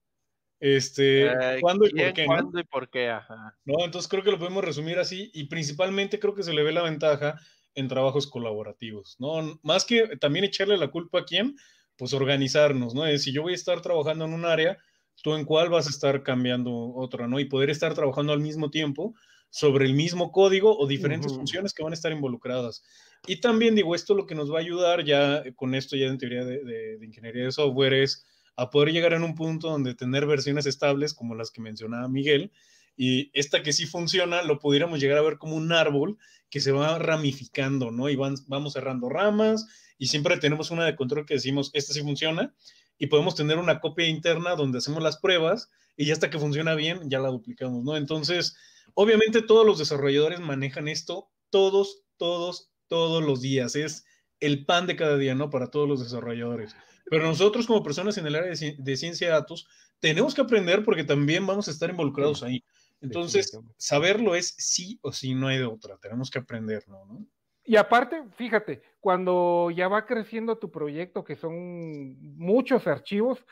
Este, eh, ¿cuándo y por qué? ¿Cuándo y por qué? Ajá. No, entonces creo que lo podemos resumir así y principalmente creo que se le ve la ventaja en trabajos colaborativos, ¿no? Más que también echarle la culpa a quién, pues organizarnos, ¿no? Es, si yo voy a estar trabajando en un área, tú en cuál vas a estar cambiando otra, ¿no? Y poder estar trabajando al mismo tiempo sobre el mismo código o diferentes funciones que van a estar involucradas. Y también digo, esto lo que nos va a ayudar ya con esto ya en teoría de, de, de ingeniería de software es a poder llegar en un punto donde tener versiones estables como las que mencionaba Miguel, y esta que sí funciona, lo pudiéramos llegar a ver como un árbol que se va ramificando, ¿no? Y van, vamos cerrando ramas y siempre tenemos una de control que decimos, esta sí funciona, y podemos tener una copia interna donde hacemos las pruebas y ya hasta que funciona bien, ya la duplicamos, ¿no? Entonces, obviamente todos los desarrolladores manejan esto todos, todos, todos los días. Es el pan de cada día, ¿no? Para todos los desarrolladores. Pero nosotros como personas en el área de, de ciencia de datos, tenemos que aprender porque también vamos a estar involucrados ahí. Entonces, saberlo es sí o sí, no hay de otra. Tenemos que aprenderlo, ¿no? Y aparte, fíjate, cuando ya va creciendo tu proyecto, que son muchos archivos,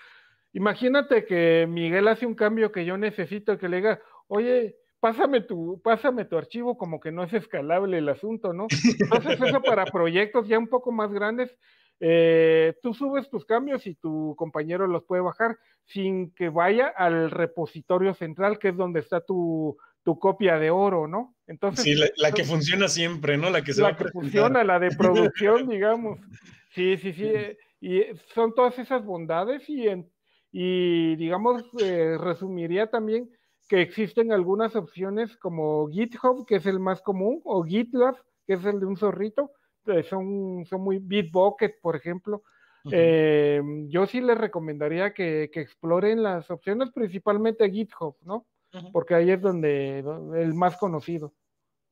imagínate que Miguel hace un cambio que yo necesito, que le diga, oye, pásame tu, pásame tu archivo, como que no es escalable el asunto, ¿no? Entonces, eso para proyectos ya un poco más grandes, eh, tú subes tus cambios y tu compañero los puede bajar sin que vaya al repositorio central, que es donde está tu, tu copia de oro, ¿no? Entonces, sí, la, que funciona siempre, ¿no? La que se la que funciona, la de producción, digamos. Sí, sí, sí. Eh, y son todas esas bondades y, y digamos, eh, resumiría también que existen algunas opciones como GitHub, que es el más común, o GitLab, que es el de un zorrito, eh, son, son muy Bitbucket, por ejemplo. Eh, yo sí les recomendaría que, exploren las opciones, principalmente GitHub, ¿no? Porque ahí es donde, el más conocido.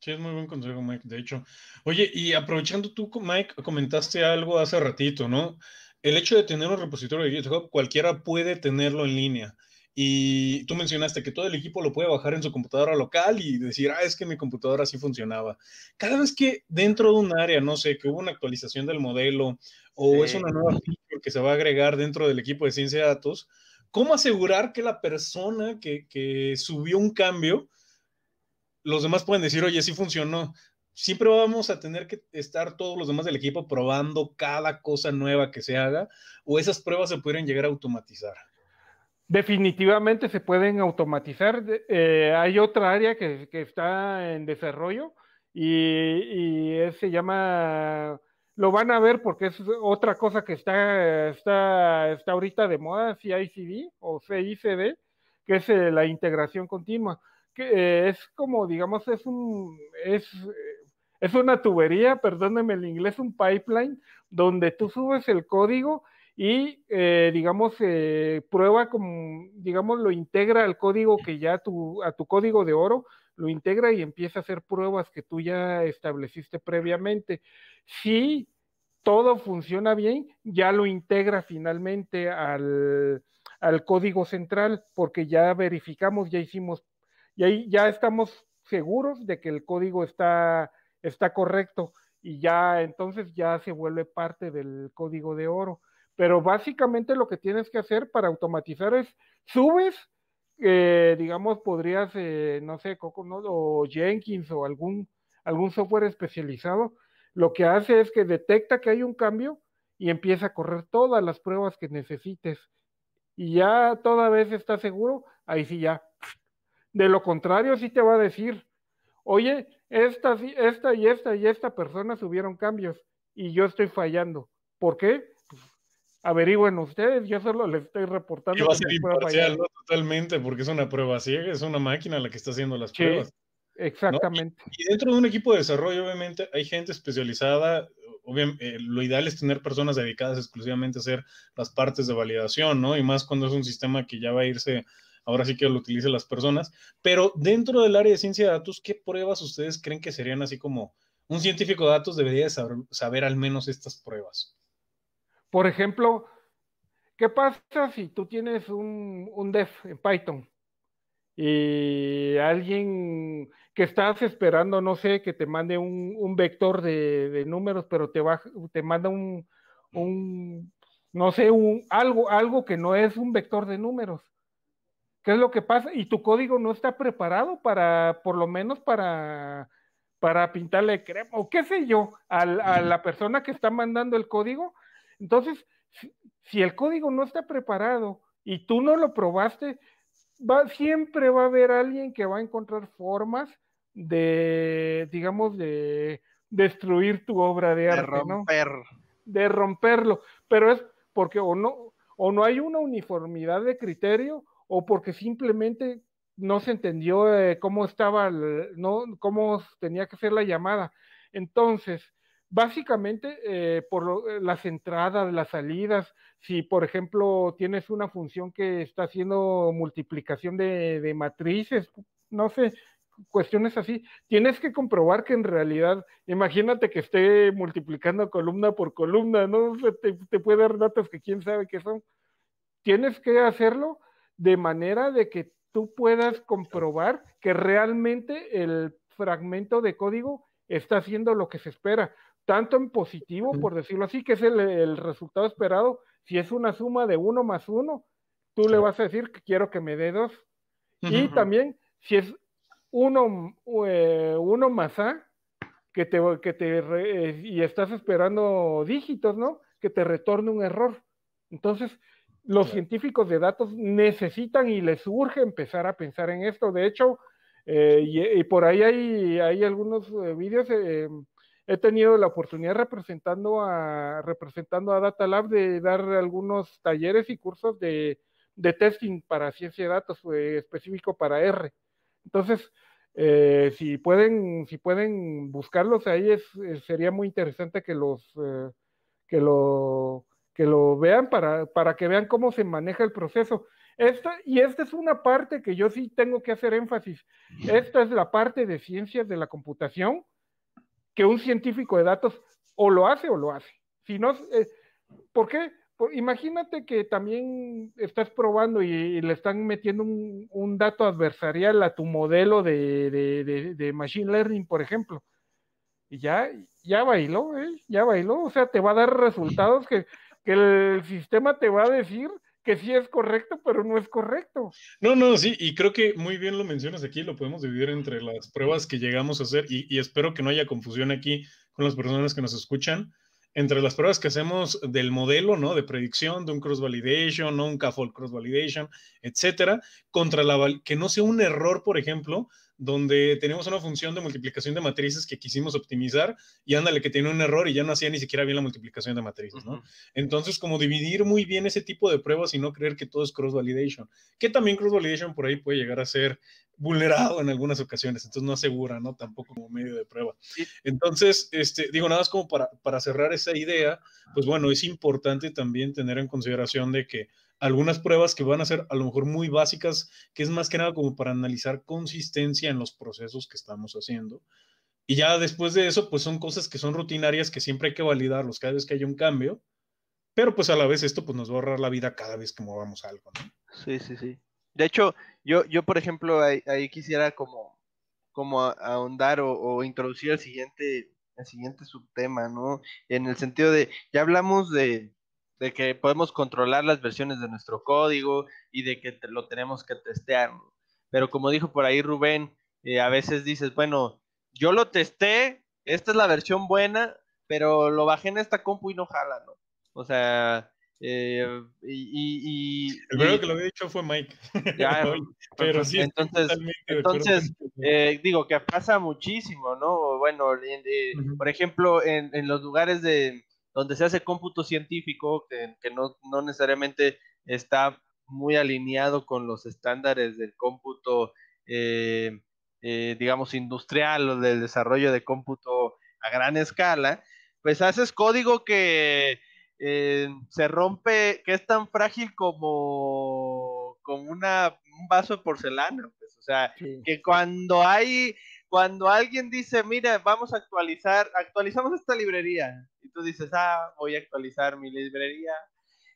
Sí, es muy buen consejo, Mike, de hecho. Oye, y aprovechando tú, Mike, comentaste algo hace ratito, ¿no? El hecho de tener un repositorio de GitHub, cualquiera puede tenerlo en línea. Y tú mencionaste que todo el equipo lo puede bajar en su computadora local y decir, ah, es que mi computadora sí funcionaba. Cada vez que dentro de un área, no sé, que hubo una actualización del modelo o es una nueva feature que se va a agregar dentro del equipo de ciencia de datos, ¿cómo asegurar que la persona que, subió un cambio, los demás pueden decir, oye, sí funcionó? Siempre vamos a tener que estar todos los demás del equipo probando cada cosa nueva que se haga o esas pruebas se pueden llegar a automatizar. Definitivamente se pueden automatizar. Eh, hay otra área que, está en desarrollo y, se llama, lo van a ver porque es otra cosa que está, está, está ahorita de moda, CICD o CICD, que es eh, la integración continua, que eh, es como, digamos, es un, es, es una tubería, perdónenme el inglés, un pipeline, donde tú subes el código y eh, digamos eh, prueba como digamos lo integra al código que ya tu a tu código de oro lo integra y empieza a hacer pruebas que tú ya estableciste previamente. Si todo funciona bien ya lo integra finalmente al, al código central porque ya verificamos ya hicimos y ahí ya estamos seguros de que el código está está correcto y ya entonces ya se vuelve parte del código de oro pero básicamente lo que tienes que hacer para automatizar es subes eh, digamos, podrías, eh, no sé, Coco, o Jenkins o algún, algún software especializado, lo que hace es que detecta que hay un cambio y empieza a correr todas las pruebas que necesites. Y ya toda vez estás seguro, ahí sí ya. De lo contrario, sí te va a decir, oye, esta, esta y esta y esta persona subieron cambios y yo estoy fallando. ¿Por qué? Averigüen ustedes, yo solo les estoy reportando. Y va a ser imparcial, Totalmente, porque es una prueba ciega, es una máquina la que está haciendo las pruebas. Exactamente. Y, dentro de un equipo de desarrollo, obviamente, hay gente especializada. Obviamente, eh, lo ideal es tener personas dedicadas exclusivamente a hacer las partes de validación, ¿no? Y más cuando es un sistema que ya va a irse, ahora sí que lo utilicen las personas. Pero dentro del área de ciencia de datos, ¿qué pruebas ustedes creen que serían así como un científico de datos debería saber, saber al menos estas pruebas? Por ejemplo, ¿qué pasa si tú tienes un, un def en Python? y alguien que estás esperando, no sé, que te mande un, vector de, números, pero te, va, te manda un, no sé, un, algo, algo que no es un vector de números. ¿Qué es lo que pasa? Y tu código no está preparado para, por lo menos para, para pintarle crema, o qué sé yo, a, la persona que está mandando el código. Entonces, si el código no está preparado y tú no lo probaste, siempre va a haber alguien que va a encontrar formas de, digamos, de destruir tu obra de, arte, romper. De romperlo. Pero es porque o no, o no hay una uniformidad de criterio, o porque simplemente no se entendió eh, cómo estaba, no, cómo tenía que ser la llamada. Entonces, básicamente eh, por eh, las entradas, las salidas, si por ejemplo tienes una función que está haciendo multiplicación de, matrices, no sé, cuestiones así, tienes que comprobar que en realidad, imagínate que esté multiplicando columna por columna, ¿no? Te, te puede dar datos que quién sabe qué son. Tienes que hacerlo de manera de que tú puedas comprobar que realmente el fragmento de código está haciendo lo que se espera tanto en positivo, por decirlo así, que es el, resultado esperado. Si es una suma de uno más uno, tú le vas a decir que quiero que me dé dos. Y también, si es uno, eh, uno más A, que te, que te eh, y estás esperando dígitos, ¿no? Que te retorne un error. Entonces, los científicos de datos necesitan y les urge empezar a pensar en esto. De hecho, eh, y, por ahí hay, hay algunos vídeos he tenido la oportunidad representando a, representando a Data Lab de dar algunos talleres y cursos de, testing para ciencia de datos eh, específico para R. Entonces, eh, si pueden, si pueden buscarlos ahí, es, eh, sería muy interesante que los que lo que lo vean para, para que vean cómo se maneja el proceso. Esta, y esta es una parte que yo sí tengo que hacer énfasis. Esta es la parte de ciencias de la computación que un científico de datos o lo hace o lo hace. Si no, eh, ¿por qué? imagínate que también estás probando y, le están metiendo un, dato adversarial a tu modelo de, machine learning, por ejemplo. Y ya, ya bailó, ¿eh? ya bailó. O sea, te va a dar resultados que, que el sistema te va a decir que sí es correcto, pero no es correcto. No, no, sí, y creo que muy bien lo mencionas aquí, lo podemos dividir entre las pruebas que llegamos a hacer y, espero que no haya confusión aquí con las personas que nos escuchan, entre las pruebas que hacemos del modelo, ¿no? De predicción, de un cross validation, ¿no? Un CAFOL cross validation, etcétera, contra la que no sea un error, por ejemplo, donde tenemos una función de multiplicación de matrices que quisimos optimizar y ándale que tiene un error y ya no hacía ni siquiera bien la multiplicación de matrices, ¿no? Entonces, como dividir muy bien ese tipo de pruebas y no creer que todo es cross validation, que también cross validation por ahí puede llegar a ser vulnerado en algunas ocasiones, entonces no asegura, ¿no? Tampoco como medio de prueba. Entonces, este, digo, nada más como para, para cerrar esa idea, pues bueno, es importante también tener en consideración de que algunas pruebas que van a ser a lo mejor muy básicas, que es más que nada como para analizar consistencia en los procesos que estamos haciendo. Y ya después de eso, pues son cosas que son rutinarias que siempre hay que validarlos cada vez que haya un cambio, pero pues a la vez esto pues nos va a ahorrar la vida cada vez que movamos algo, ¿no? Sí, sí, sí. De hecho, yo, yo por ejemplo, ahí, quisiera como, como ahondar o, o, introducir el siguiente, el siguiente subtema, ¿no? En el sentido de, ya hablamos de, de que podemos controlar las versiones de nuestro código y de que lo tenemos que testear. Pero como dijo por ahí Rubén, eh, a veces dices, bueno, yo lo testé, esta es la versión buena, pero lo bajé en esta compu y no jala, ¿no? O sea, eh, y, y, El primero que lo había dicho fue Mike. Ya, pero sí, entonces, entonces eh, digo que pasa muchísimo, ¿no? Bueno, por ejemplo, en, en, los lugares de donde se hace cómputo científico, que, que no, no, necesariamente está muy alineado con los estándares del cómputo, eh, digamos, industrial o del desarrollo de cómputo a gran escala, pues haces código que eh, se rompe, que es tan frágil como, como una, un vaso de porcelana, pues, o sea, que cuando hay, cuando alguien dice, mira, vamos a actualizar, actualizamos esta librería, y tú dices, ah, voy a actualizar mi librería,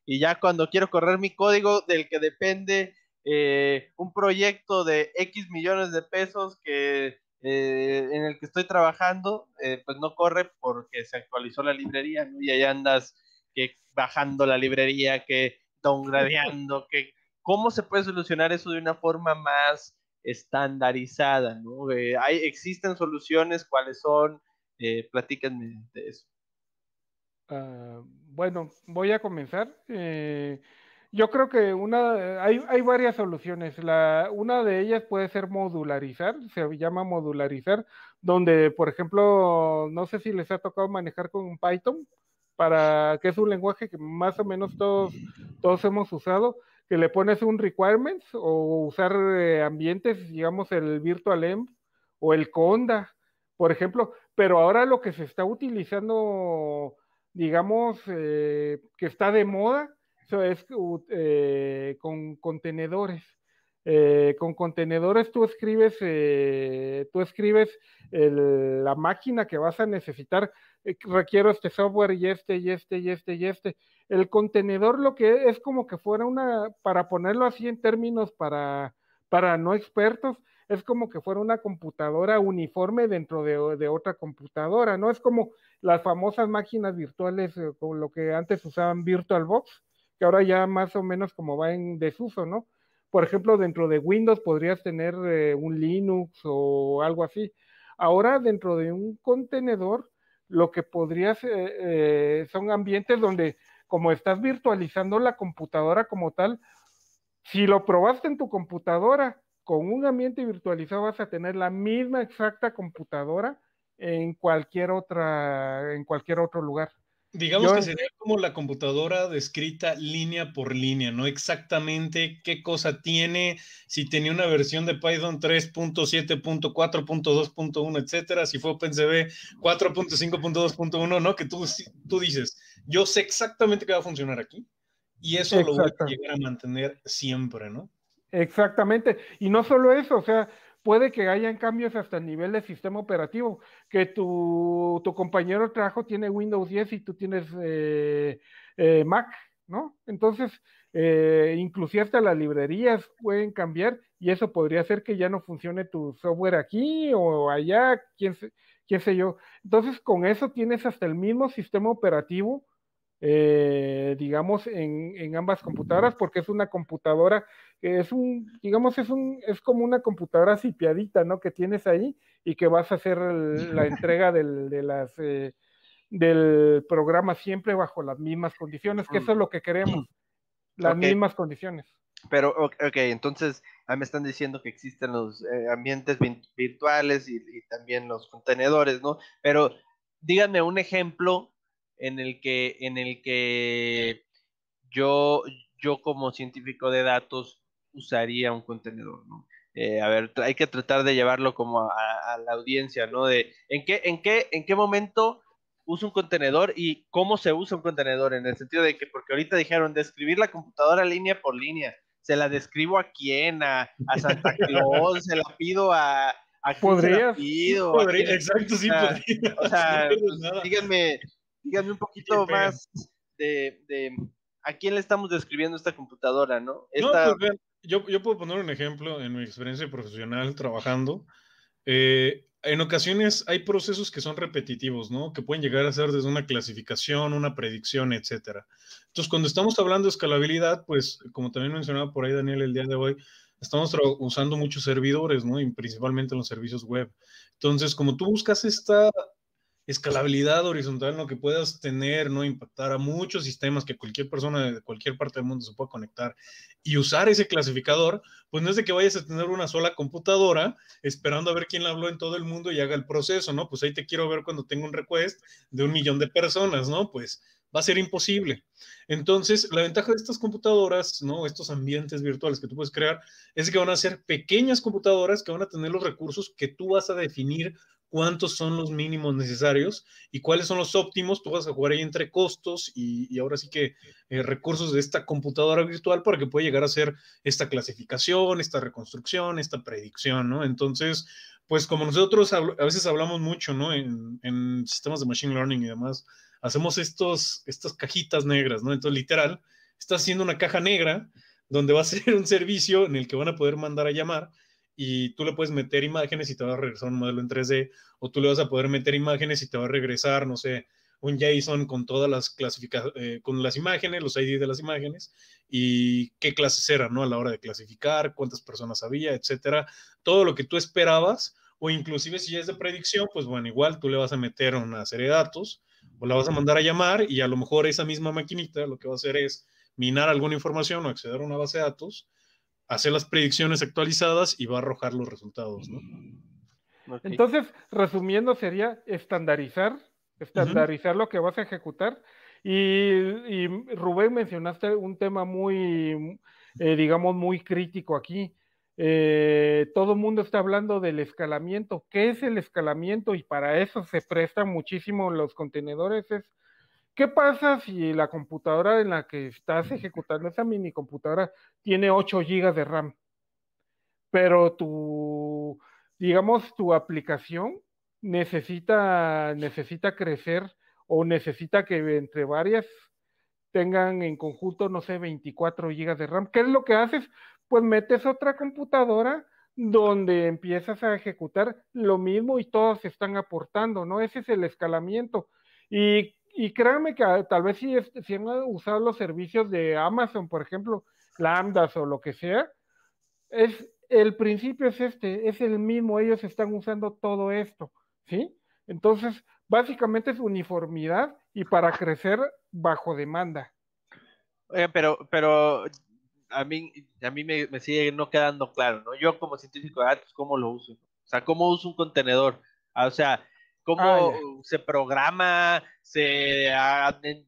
y ya cuando quiero correr mi código del que depende eh, un proyecto de X millones de pesos que eh, en el que estoy trabajando, pues no corre porque se actualizó la librería, y ahí andas que bajando la librería, que downgradeando, que cómo se puede solucionar eso de una forma más estandarizada, ¿no? Eh, hay, existen soluciones, ¿cuáles son? Eh, platícanme de eso. Ah, bueno, voy a comenzar. Eh, yo creo que una, hay, hay varias soluciones. La, una de ellas puede ser modularizar, se llama modularizar, donde, por ejemplo, no sé si les ha tocado manejar con Python, para que es un lenguaje que más o menos todos, todos hemos usado, que le pones un requirements o usar eh, ambientes, digamos el Virtual Env o el Conda, por ejemplo, pero ahora lo que se está utilizando, digamos, eh, que está de moda, eso es eh, con contenedores. Con contenedores tú escribes, tú escribes la máquina que vas a necesitar eh, requiero este software y este y este y este y este. El contenedor lo que es como que fuera una, para ponerlo así en términos para, para no expertos, es como que fuera una computadora uniforme dentro de, otra computadora, ¿no? Es como las famosas máquinas virtuales, eh, con lo que antes usaban VirtualBox, que ahora ya más o menos como va en desuso, ¿no? Por ejemplo, dentro de Windows podrías tener eh, un Linux o algo así. Ahora dentro de un contenedor lo que podrías, eh, eh, son ambientes donde como estás virtualizando la computadora como tal, si lo probaste en tu computadora con un ambiente virtualizado vas a tener la misma exacta computadora en cualquier otra, en cualquier otro lugar. Digamos que sería como la computadora descrita línea por línea, ¿no? Exactamente qué cosa tiene, si tenía una versión de Python 3.7.4.2.1, etcétera, si fue OpenCV 4.5.2.1, ¿no? Que tú, tú dices, yo sé exactamente qué va a funcionar aquí y eso lo voy a llegar a mantener siempre, ¿no? Exactamente. Y no solo eso, o sea, puede que hayan cambios hasta el nivel de sistema operativo, que tu, compañero de trabajo tiene Windows 10 y tú tienes eh, eh, Mac, ¿no? Entonces, eh, inclusive hasta las librerías pueden cambiar y eso podría hacer que ya no funcione tu software aquí o allá, quién, quién sé yo. Entonces, con eso tienes hasta el mismo sistema operativo eh, digamos, en, ambas computadoras, porque es una computadora, que es un, digamos, es un, es como una computadora sipiadita, ¿no? Que tienes ahí y que vas a hacer la entrega del, de las, eh, del programa siempre bajo las mismas condiciones, que eso es lo que queremos, las mismas condiciones. Pero, ok, entonces me están diciendo que existen los eh, ambientes virtuales y, y también los contenedores, ¿no? Pero díganme un ejemplo en el que, en el que yo, yo como científico de datos usaría un contenedor, ¿no? Eh, a ver, hay que tratar de llevarlo como a, la audiencia, ¿no? De en qué, en qué, en qué momento uso un contenedor y cómo se usa un contenedor, en el sentido de que, porque ahorita dijeron, describir la computadora línea por línea, se la describo a quién, a, Santa Claus, se la pido a, a ¿Podría? exacto, sí, podría. O sea, díganme, díganme un poquito más de, a quién le estamos describiendo esta computadora, ¿no? Pues, yo, puedo poner un ejemplo en mi experiencia profesional trabajando. Eh, en ocasiones hay procesos que son repetitivos, ¿no? Que pueden llegar a ser desde una clasificación, una predicción, etcétera. Entonces, cuando estamos hablando de escalabilidad, pues, como también mencionaba por ahí Daniel el día de hoy, estamos usando muchos servidores, ¿no? Y principalmente los servicios web. Entonces, como tú buscas esta escalabilidad horizontal, lo que puedas tener, ¿no? Impactar a muchos sistemas que cualquier persona de cualquier parte del mundo se pueda conectar y usar ese clasificador, pues no es de que vayas a tener una sola computadora esperando a ver quién la habló en todo el mundo y haga el proceso, ¿no? Pues ahí te quiero ver cuando tengo un request de un millón de personas, ¿no? Pues va a ser imposible. Entonces, la ventaja de estas computadoras, ¿no? Estos ambientes virtuales que tú puedes crear, es que van a ser pequeñas computadoras que van a tener los recursos que tú vas a definir cuántos son los mínimos necesarios y cuáles son los óptimos. Tú vas a jugar ahí entre costos y, ahora sí que eh, recursos de esta computadora virtual para que pueda llegar a hacer esta clasificación, esta reconstrucción, esta predicción, ¿no? Entonces, pues como nosotros a veces hablamos mucho, ¿no? En, sistemas de machine learning y demás, hacemos estos, estas cajitas negras, ¿no? Entonces, literal, estás haciendo una caja negra donde va a ser un servicio en el que van a poder mandar a llamar y tú le puedes meter imágenes y te va a regresar un modelo en 3D, o tú le vas a poder meter imágenes y te va a regresar, no sé, un JSON con todas las clasificaciones, eh, con las imágenes, los ID de las imágenes, y qué clases eran, ¿no? A la hora de clasificar, cuántas personas había, etcétera. Todo lo que tú esperabas, o inclusive si es de predicción, pues bueno, igual tú le vas a meter una serie de datos, o la vas a mandar a llamar, y a lo mejor esa misma maquinita lo que va a hacer es minar alguna información o acceder a una base de datos, hacer las predicciones actualizadas y va a arrojar los resultados, ¿no? Entonces, resumiendo, sería estandarizar, estandarizar lo que vas a ejecutar. Y, Rubén, mencionaste un tema muy, eh, digamos, muy crítico aquí. Eh, todo el mundo está hablando del escalamiento. ¿Qué es el escalamiento? Y para eso se prestan muchísimo los contenedores. Es ¿Qué pasa si la computadora en la que estás ejecutando esa mini computadora tiene 8 GB de RAM? Pero tu, digamos, tu aplicación necesita, necesita crecer o necesita que entre varias tengan en conjunto, no sé, 24 GB de RAM. ¿Qué es lo que haces? Pues metes otra computadora donde empiezas a ejecutar lo mismo y todos están aportando, ¿no? Ese es el escalamiento. Y y créanme que ah, tal vez si, si han usado los servicios de Amazon, por ejemplo, Lambdas o lo que sea, es el principio es este, es el mismo, ellos están usando todo esto, ¿sí? Entonces, básicamente es uniformidad y para crecer bajo demanda. pero, pero a mí, a mí me, sigue no quedando claro, ¿no? Yo como científico de datos, ¿cómo lo uso? O sea, ¿cómo uso un contenedor? Ah, o sea, cómo ah, se programa, se,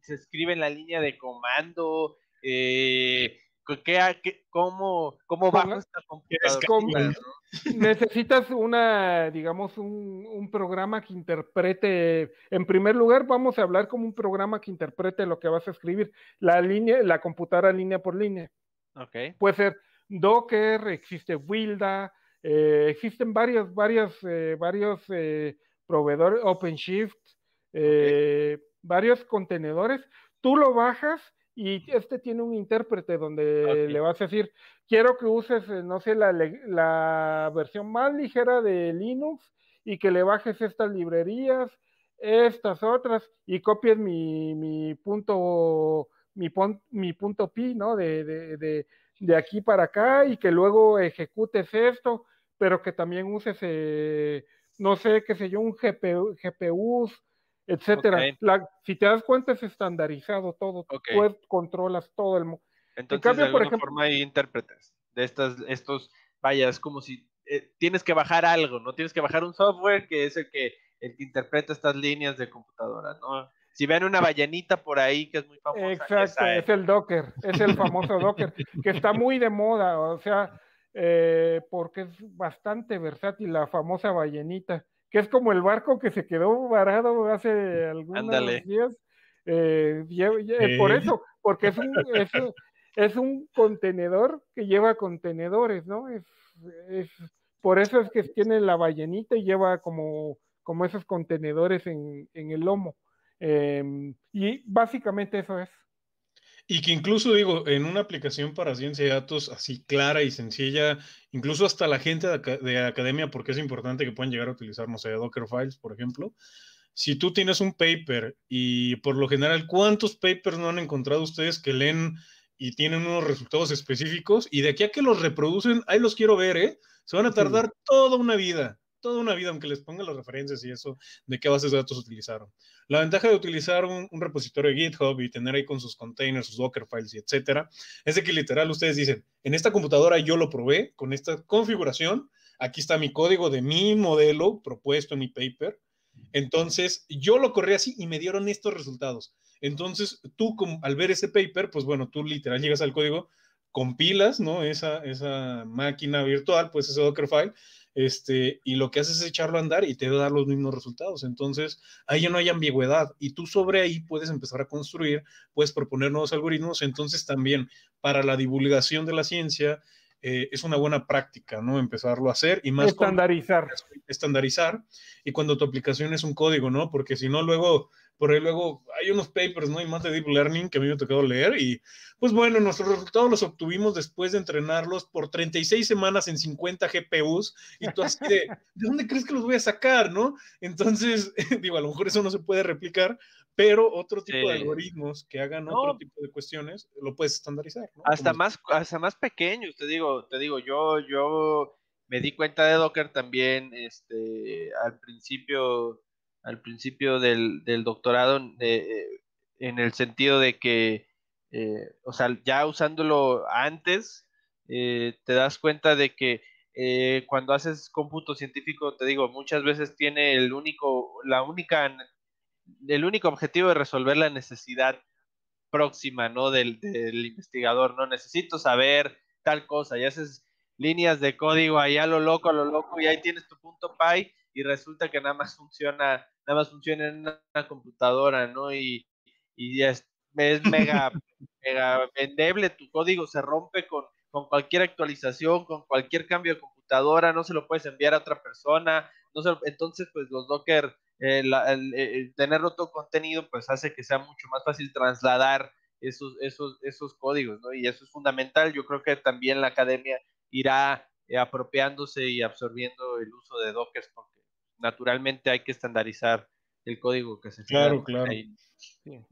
se, escribe en la línea de comando, eh, ¿qué, cómo, cómo bajo esta computadora? Necesitas una, digamos, un, un, programa que interprete, en primer lugar vamos a hablar como un programa que interprete lo que vas a escribir, la línea, la computadora línea por línea. Okay. Puede ser Docker, existe Wilda, eh, existen varios, varios, eh, varios eh, proveedor OpenShift, eh, varios contenedores, tú lo bajas y este tiene un intérprete donde le vas a decir, quiero que uses, eh, no sé, la, versión más ligera de Linux y que le bajes estas librerías, estas otras, y copies mi, punto, mi, mi punto pi, ¿no? De, de, de, aquí para acá y que luego ejecutes esto, pero que también uses eh, no sé, qué sé yo, un GPU, GPUs, etcétera. si te das cuenta es estandarizado todo, tú controlas todo el mundo. Entonces, cambio, de alguna forma hay intérpretes de estas, estos, vaya, es como si eh, tienes que bajar algo, ¿no? Tienes que bajar un software que es el que, el que interpreta estas líneas de computadora, ¿no? Si ven una ballenita por ahí que es muy famosa. Exacto, es el Docker, es el famoso Docker, que está muy de moda, o sea, eh, porque es bastante versátil la famosa ballenita, que es como el barco que se quedó varado hace algunos días. Eh, por eso, porque es un, es, un contenedor que lleva contenedores, ¿no? Es, es, por eso es que tiene la ballenita y lleva como, como esos contenedores en, en el lomo. Em, y básicamente eso es. Y que incluso digo, en una aplicación para ciencia de datos así clara y sencilla, incluso hasta la gente de, academia, porque es importante que puedan llegar a utilizar, no sé, Docker Files, por ejemplo. Si tú tienes un paper y por lo general, ¿cuántos papers no han encontrado ustedes que leen y tienen unos resultados específicos? Y de aquí a que los reproducen, ahí los quiero ver, ¿eh? Se van a tardar toda una vida toda una vida, aunque les ponga las referencias y eso, de qué bases de datos utilizaron. La ventaja de utilizar un, repositorio de GitHub y tener ahí con sus containers, sus Docker files y etcétera, es de que literal ustedes dicen, en esta computadora yo lo probé con esta configuración, aquí está mi código de mi modelo propuesto en mi paper, entonces yo lo corrí así y me dieron estos resultados. Entonces tú al ver ese paper, pues bueno, tú literal llegas al código, compilas, ¿no? Esa, esa máquina virtual, pues ese Dockerfile, este, y lo que haces es echarlo a andar y te da los mismos resultados. Entonces, ahí ya no hay ambigüedad y tú sobre ahí puedes empezar a construir, puedes proponer nuevos algoritmos. Entonces, también para la divulgación de la ciencia, eh, es una buena práctica, ¿no? Empezarlo a hacer y más. Estandarizar. estandarizar. Y cuando tu aplicación es un código, ¿no? Porque si no, luego, por ahí luego hay unos papers, ¿no? Y más de Deep Learning que a mí me ha tocado leer. Y pues bueno, nuestros resultados los obtuvimos después de entrenarlos por 36 semanas en 50 GPUs. Y tú así de, ¿de dónde crees que los voy a sacar, no? Entonces, digo, a lo mejor eso no se puede replicar, pero otro tipo de algoritmos que hagan otro tipo de cuestiones lo puedes estandarizar. Hasta más, hasta más pequeños, te digo, te digo, yo, yo me di cuenta de Docker también, este, al principio, al principio del, doctorado, eh, en el sentido de que, eh, o sea, ya usándolo antes, eh, te das cuenta de que cuando haces cómputo científico, te digo, muchas veces tiene el único, la única el único objetivo de resolver la necesidad próxima, ¿no? Del, investigador, ¿no? Necesito saber tal cosa, y haces líneas de código ahí a lo loco, a lo loco, y ahí tienes tu punto py, y resulta que nada más funciona, nada más funciona en una computadora, ¿no? Y, y es, es mega, mega vendeble, tu código se rompe con, con cualquier actualización, con cualquier cambio de computadora, no se lo puedes enviar a otra persona, no entonces pues los Docker eh, el, tener otro contenido pues hace que sea mucho más fácil trasladar esos, esos, esos códigos, ¿no? Y eso es fundamental. Yo creo que también la academia irá eh, apropiándose y absorbiendo el uso de Docker porque naturalmente hay que estandarizar el código que se Claro, claro.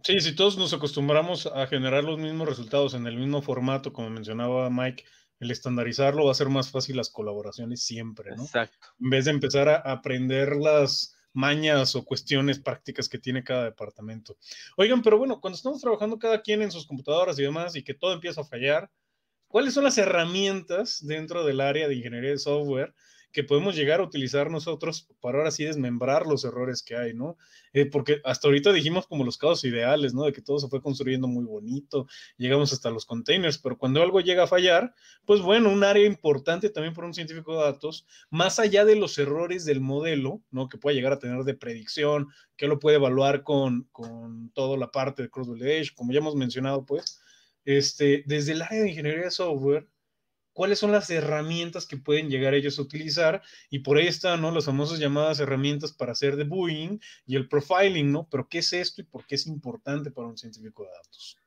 Sí, si todos nos acostumbramos a generar los mismos resultados en el mismo formato, como mencionaba Mike, el estandarizarlo va a ser más fácil las colaboraciones siempre, ¿no? Exacto. En vez de empezar a aprender las mañas o cuestiones prácticas que tiene cada departamento. Oigan, pero bueno, cuando estamos trabajando cada quien en sus computadoras y demás y que todo empieza a fallar, ¿cuáles son las herramientas dentro del área de ingeniería de software que podemos llegar a utilizar nosotros para ahora sí desmembrar los errores que hay, ¿no? Eh, porque hasta ahorita dijimos como los casos ideales, ¿no? De que todo se fue construyendo muy bonito, llegamos hasta los containers, pero cuando algo llega a fallar, pues bueno, un área importante también para un científico de datos, más allá de los errores del modelo, ¿no? Que puede llegar a tener de predicción, que lo puede evaluar con, con toda la parte de cross-validation, como ya hemos mencionado, pues, este, desde el área de ingeniería de software, cuáles son las herramientas que pueden llegar ellos a utilizar y por ahí están, ¿no? Las famosas llamadas herramientas para hacer debugging y el profiling, ¿no? Pero ¿qué es esto y por qué es importante para un científico de datos?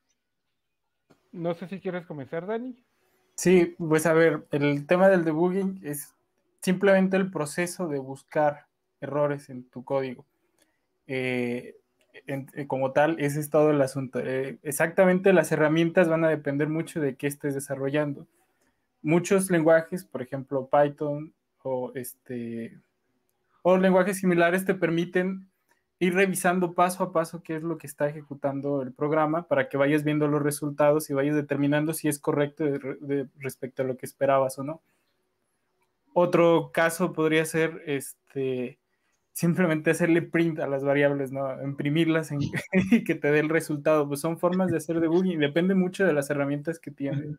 No sé si quieres comenzar, Dani. Sí, pues a ver, el tema del debugging es simplemente el proceso de buscar errores en tu código. Eh, eh, como tal, ese es todo el asunto. Eh, exactamente las herramientas van a depender mucho de qué estés desarrollando muchos lenguajes, por ejemplo Python o este o lenguajes similares te permiten ir revisando paso a paso qué es lo que está ejecutando el programa para que vayas viendo los resultados y vayas determinando si es correcto respecto a lo que esperabas o no. Otro caso podría ser este simplemente hacerle print a las variables, ¿no? Imprimirlas y que te dé el resultado. Pues son formas de hacer debugging, depende mucho de las herramientas que tienen.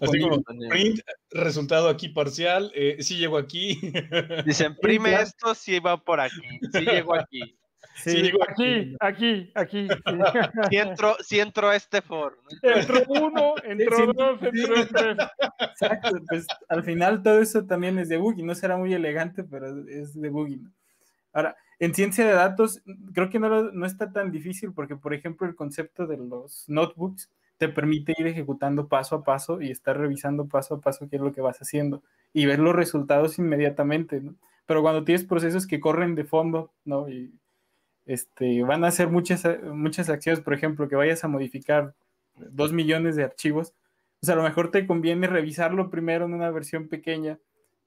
Así como print, resultado aquí parcial, eh, si llego aquí. Dice, imprime esto, si va por aquí, si llego aquí. Sí, llego aquí, aquí, aquí. Si entro, si entro a este foro. Entró uno, entró dos, entró tres. Exacto, pues al final todo eso también es debugging, no será muy elegante, pero es debugging. Ahora, en ciencia de datos, creo que no, no está tan difícil porque, por ejemplo, el concepto de los notebooks te permite ir ejecutando paso a paso y estar revisando paso a paso qué es lo que vas haciendo y ver los resultados inmediatamente, ¿no? Pero cuando tienes procesos que corren de fondo, ¿no? Y este, van a hacer muchas, muchas acciones, por ejemplo, que vayas a modificar dos millones de archivos, o a lo mejor te conviene revisarlo primero en una versión pequeña,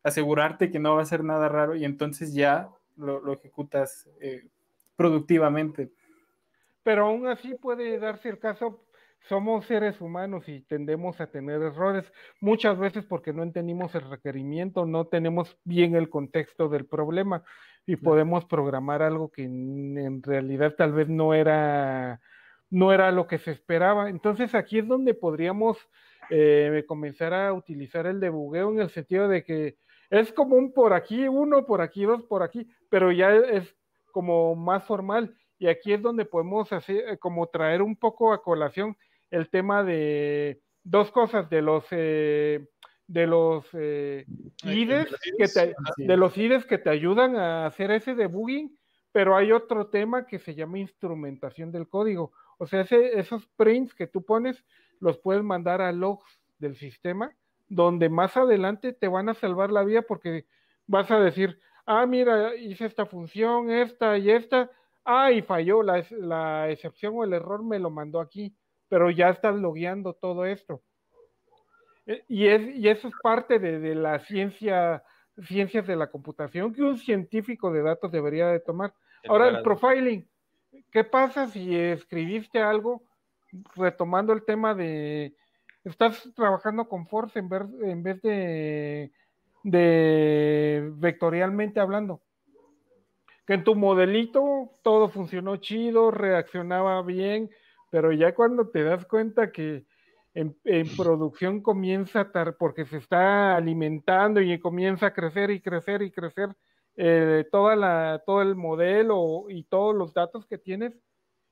asegurarte que no va a ser nada raro y entonces ya lo, ejecutas eh, productivamente. Pero aún así puede darse el caso, somos seres humanos y tendemos a tener errores, muchas veces porque no entendimos el requerimiento, no tenemos bien el contexto del problema y podemos programar algo que en, realidad tal vez no era, no era lo que se esperaba. Entonces aquí es donde podríamos eh, comenzar a utilizar el debugueo en el sentido de que es como un por aquí uno, por aquí dos, por aquí, pero ya es como más formal. Y aquí es donde podemos hacer, como traer un poco a colación el tema de dos cosas, de los eh, de los eh, IDES, que te, de los IDES que te ayudan a hacer ese debugging, pero hay otro tema que se llama instrumentación del código. O sea, esos prints que tú pones los puedes mandar a logs del sistema donde más adelante te van a salvar la vida porque vas a decir, ah, mira, hice esta función, esta y esta, ah, y falló, la, la excepción o el error me lo mandó aquí, pero ya estás logueando todo esto. Eh, y, es, y eso es parte de, de, la ciencia, ciencias de la computación que un científico de datos debería de tomar. Ahora, el profiling, ¿qué pasa si escribiste algo retomando el tema de estás trabajando con Force en, en vez de, de vectorialmente hablando. Que en tu modelito todo funcionó chido, reaccionaba bien, pero ya cuando te das cuenta que en, producción comienza a tar, porque se está alimentando y comienza a crecer y crecer y crecer eh, toda la, todo el modelo y todos los datos que tienes,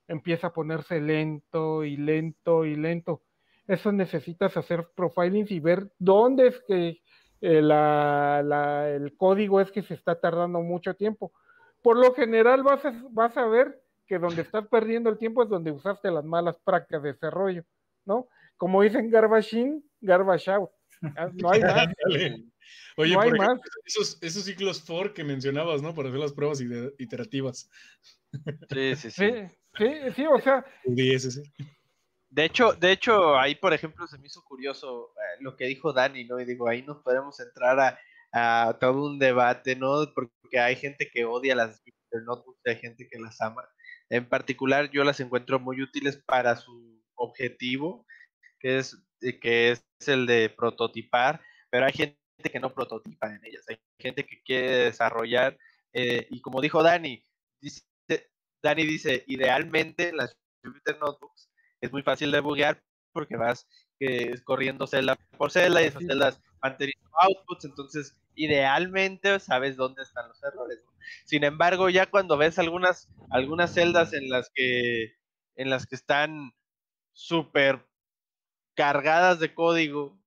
empieza a ponerse lento y lento y lento eso necesitas hacer profiling y ver dónde es que eh, el código es que se está tardando mucho tiempo. Por lo general vas a, vas a ver que donde estás perdiendo el tiempo es donde usaste las malas prácticas de desarrollo, ¿no? Como dicen garbage in, garbage out. Ah, no hay más. Oye, no hay más. Esos, esos, ciclos for que mencionabas, ¿no? Para hacer las pruebas iterativas. Sí, sí, sí. Sí, sí, o sea. De hecho, de hecho, ahí, por ejemplo, se me hizo curioso eh, lo que dijo Dani, ¿no? Y digo, ahí nos podemos entrar a, todo un debate, ¿no? Porque hay gente que odia las notebooks, hay gente que las ama. En particular, yo las encuentro muy útiles para su objetivo, que es, eh, que es el de prototipar, pero hay gente que no prototipa en ellas, hay gente que quiere desarrollar, eh, y como dijo Dani, dice, Dani dice, idealmente las Jupyter Notebooks es muy fácil de buguear porque vas eh, corriendo celda por celda y esas celdas van teniendo outputs, entonces idealmente sabes dónde están los errores. Sin embargo, ya cuando ves algunas, algunas celdas en las que, en las que están súper cargadas de código,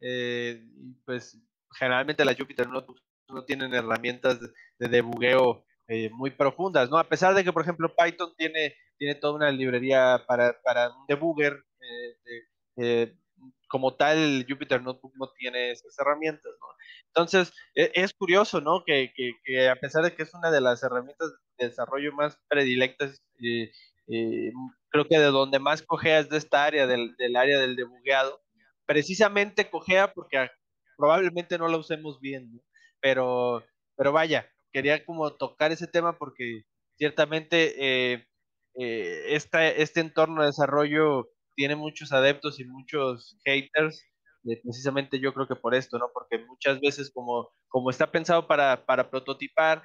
eh, pues generalmente las Jupyter Notebooks no tienen herramientas de, de debugueo eh, muy profundas, ¿no? A pesar de que, por ejemplo, Python tiene, tiene toda una librería para, para un debugger, eh, como tal, Jupyter Notebook no tiene esas herramientas, ¿no? Entonces, e, es curioso, ¿no? Que, que, que, a pesar de que es una de las herramientas de desarrollo más predilectas, creo que de donde más cogea es de esta área, del, del área del debugueado, precisamente cogea porque probablemente no la usemos bien, ¿no? Pero, pero vaya, quería como tocar ese tema porque ciertamente eh, eh, este entorno de desarrollo tiene muchos adeptos y muchos haters, eh, precisamente yo creo que por esto, ¿no? Porque muchas veces como, como está pensado para, para prototipar,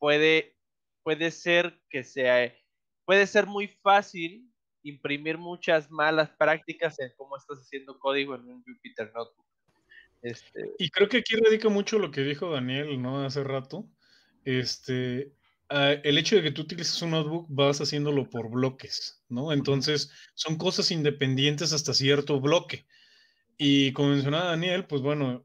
puede, puede ser que sea, puede ser muy fácil imprimir muchas malas prácticas en cómo estás haciendo código en un Jupyter Notebook. Este... Y creo que aquí radica mucho lo que dijo Daniel, ¿no? Hace rato. Este, ah, el hecho de que tú utilices un notebook, vas haciéndolo por bloques, ¿no? Entonces, son cosas independientes hasta cierto bloque. Y como mencionaba Daniel, pues bueno,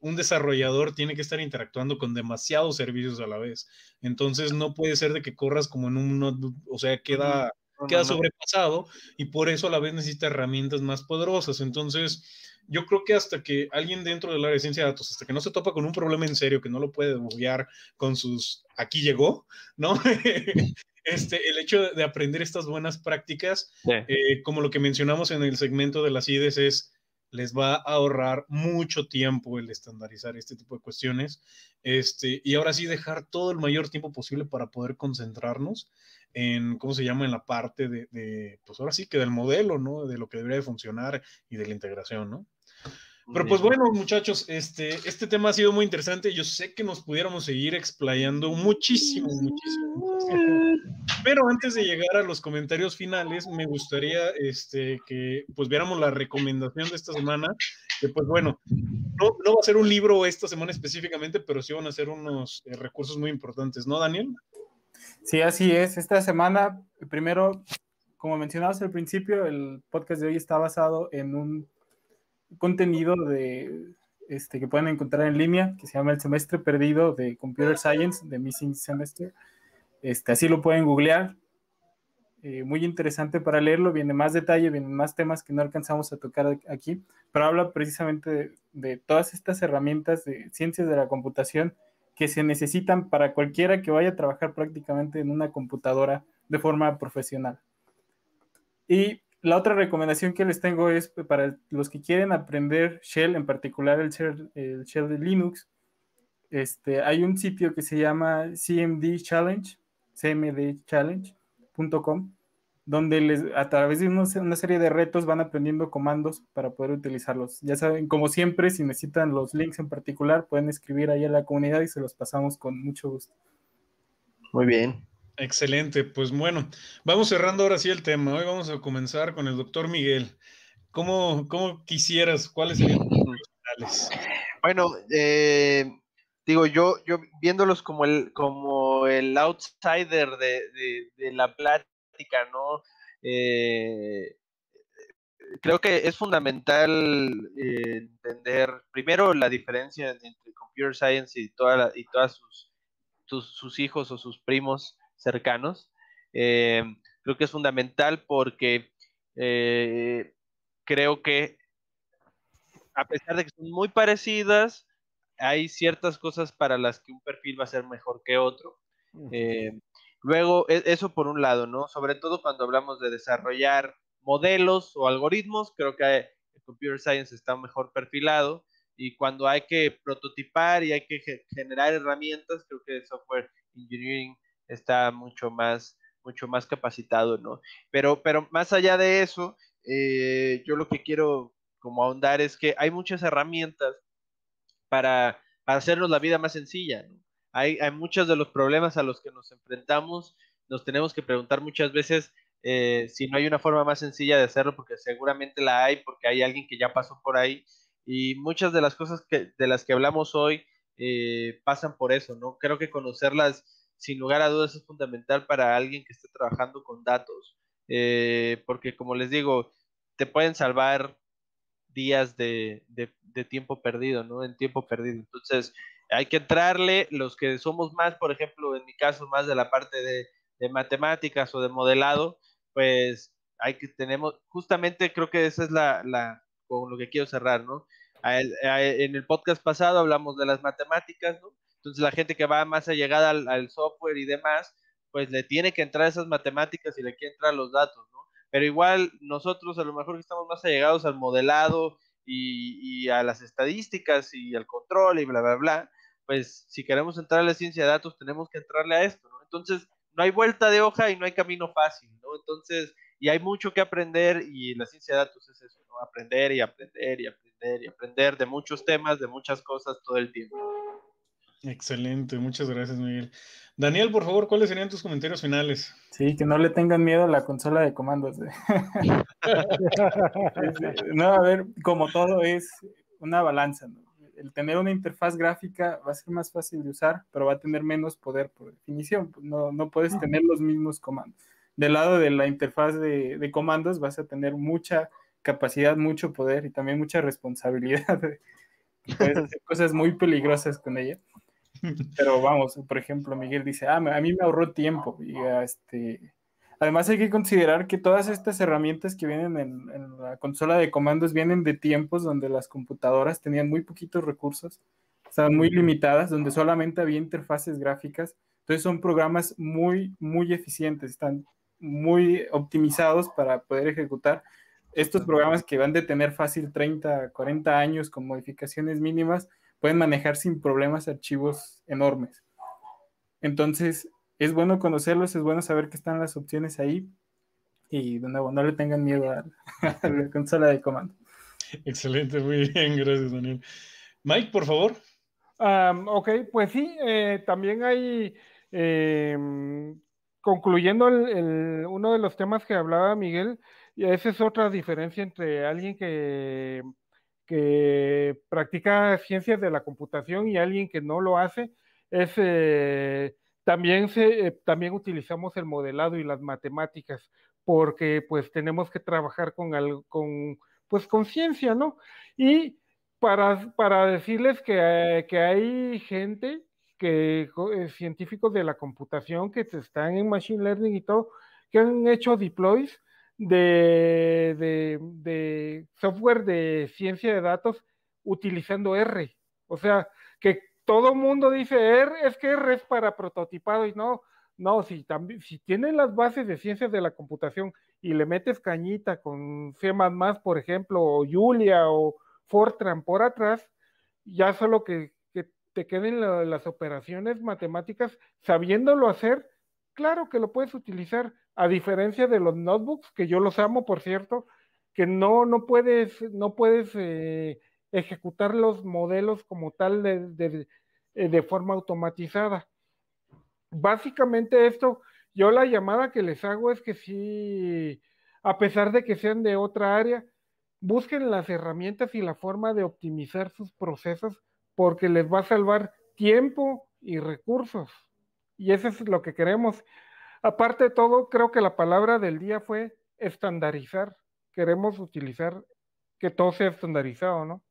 un desarrollador tiene que estar interactuando con demasiados servicios a la vez. Entonces, no puede ser de que corras como en un notebook, o sea, queda queda sobrepasado y por eso a la vez necesita herramientas más poderosas. Entonces, yo creo que hasta que alguien dentro del área de ciencia de datos, hasta que no se topa con un problema en serio, que no lo puede buguear con sus aquí llegó, ¿no? este, el hecho de aprender estas buenas prácticas, eh, como lo que mencionamos en el segmento de las IDES, es les va a ahorrar mucho tiempo el estandarizar este tipo de cuestiones. Este, y ahora sí, dejar todo el mayor tiempo posible para poder concentrarnos en, ¿cómo se llama?, en la parte de, de pues ahora sí que del modelo, ¿no? De lo que debería de funcionar y de la integración, ¿no? Pero pues bueno, muchachos, este, este tema ha sido muy interesante. Yo sé que nos pudiéramos seguir explayando muchísimo, muchísimo, Pero antes de llegar a los comentarios finales, me gustaría este, que pues viéramos la recomendación de esta semana, que pues bueno, no, no va a ser un libro esta semana específicamente, pero sí van a ser unos eh, recursos muy importantes, ¿no, Daniel? Sí, así es. Esta semana, primero, como mencionabas al principio, el podcast de hoy está basado en un contenido de, este, que pueden encontrar en línea, que se llama El Semestre Perdido de Computer Science, de Missing Semester. Este, así lo pueden googlear. Eh, muy interesante para leerlo, viene más detalle, vienen más temas que no alcanzamos a tocar aquí, pero habla precisamente de, de todas estas herramientas de ciencias de la computación que se necesitan para cualquiera que vaya a trabajar prácticamente en una computadora de forma profesional. Y la otra recomendación que les tengo es para los que quieren aprender Shell, en particular el Shell, de Linux. Este, hay un sitio que se llama CMD Challenge, cmdchallenge.com, donde les, a través de una serie de retos van aprendiendo comandos para poder utilizarlos. Ya saben, como siempre, si necesitan los links en particular, pueden escribir ahí a la comunidad y se los pasamos con mucho gusto. Muy bien. Excelente, pues bueno, vamos cerrando ahora sí el tema. Hoy vamos a comenzar con el doctor Miguel. ¿Cómo, cómo quisieras? ¿Cuáles serían tus finales? Bueno, eh, digo, yo, yo viéndolos como el, como el outsider de, la plática, ¿no? Eh, creo que es fundamental eh, entender primero la diferencia entre computer science y toda y todas sus, sus hijos o sus primos cercanos. Eh, creo que es fundamental porque eh, creo que a pesar de que son muy parecidas, hay ciertas cosas para las que un perfil va a ser mejor que otro. Eh, luego, e, eso por un lado, ¿no? Sobre todo cuando hablamos de desarrollar modelos o algoritmos, creo que el Computer Science está mejor perfilado. Y cuando hay que prototipar y hay que generar herramientas, creo que el Software Engineering está mucho más, mucho más capacitado, ¿no? Pero, pero más allá de eso, eh, yo lo que quiero como ahondar es que hay muchas herramientas para, hacernos la vida más sencilla, ¿no? Hay, hay, muchos de los problemas a los que nos enfrentamos, nos tenemos que preguntar muchas veces eh, si no hay una forma más sencilla de hacerlo, porque seguramente la hay, porque hay alguien que ya pasó por ahí, y muchas de las cosas que, de las que hablamos hoy eh, pasan por eso, ¿no? Creo que conocerlas sin lugar a dudas es fundamental para alguien que esté trabajando con datos, eh, porque como les digo, te pueden salvar días de, tiempo perdido, ¿no? En tiempo perdido. Entonces, hay que entrarle, los que somos más, por ejemplo, en mi caso, más de la parte de, matemáticas o de modelado, pues hay que tenemos, justamente creo que esa es la, la con lo que quiero cerrar, ¿no? en el podcast pasado hablamos de las matemáticas, ¿no? Entonces la gente que va más allegada al, software y demás, pues le tiene que entrar esas matemáticas y le quiere entrar los datos, ¿no? Pero igual nosotros a lo mejor estamos más allegados al modelado y, a las estadísticas y al control y bla, bla, bla, pues si queremos entrar a la ciencia de datos tenemos que entrarle a esto, ¿no? Entonces no hay vuelta de hoja y no hay camino fácil, ¿no? Entonces, y hay mucho que aprender y la ciencia de datos es eso, ¿no? Aprender y aprender y aprender y aprender de muchos temas, de muchas cosas todo el tiempo. Excelente, muchas gracias, Miguel. Daniel, por favor, ¿cuáles serían tus comentarios finales? Sí, que no le tengan miedo a la consola de comandos. ¿eh? no, a ver, como todo es una balanza. El tener una interfaz gráfica va a ser más fácil de usar, pero va a tener menos poder por definición. No, no puedes tener los mismos comandos. Del lado de la interfaz de, de comandos vas a tener mucha capacidad, mucho poder y también mucha responsabilidad. Puedes hacer cosas muy peligrosas con ella. Pero vamos, por ejemplo, Miguel dice, ah, a mí me ahorró tiempo. Y este, Además hay que considerar que todas estas herramientas que vienen en, la consola de comandos vienen de tiempos donde las computadoras tenían muy poquitos recursos, estaban muy limitadas, donde solamente había interfaces gráficas. Entonces son programas muy, muy eficientes, están muy optimizados para poder ejecutar estos programas que van de tener fácil 30, 40 años con modificaciones mínimas, pueden manejar sin problemas archivos enormes. Entonces, es bueno conocerlos, es bueno saber que están las opciones ahí y de nuevo, no le tengan miedo a, la consola de comando. Excelente, muy bien, gracias Daniel. Mike, por favor. ok, pues sí, eh, también hay, em, concluyendo uno de los temas que hablaba Miguel, y esa es otra diferencia entre alguien que, que practica ciencias de la computación y alguien que no lo hace, es... Eh, también, se, eh, también utilizamos el modelado y las matemáticas porque pues tenemos que trabajar con, algo, con pues con ciencia, ¿no? Y para, para decirles que, hay gente, que eh, científicos de la computación que están en Machine Learning y todo, que han hecho deploys de, de, software de ciencia de datos utilizando R. O sea, que todo mundo dice R, es que R es para prototipado y no, no, si también, si tienes las bases de ciencias de la computación y le metes cañita con C, por ejemplo, o Julia o Fortran por atrás, ya solo que te queden las operaciones matemáticas sabiéndolo hacer, claro que lo puedes utilizar, a diferencia de los notebooks, que yo los amo, por cierto, que no, no puedes, no puedes eh, ejecutar los modelos como tal de, eh, de, forma automatizada. Básicamente esto, yo la llamada que les hago es que si, a pesar de que sean de otra área, busquen las herramientas y la forma de optimizar sus procesos porque les va a salvar tiempo y recursos. Y eso es lo que queremos. Aparte de todo, creo que la palabra del día fue estandarizar. Queremos utilizar que todo sea estandarizado, ¿no?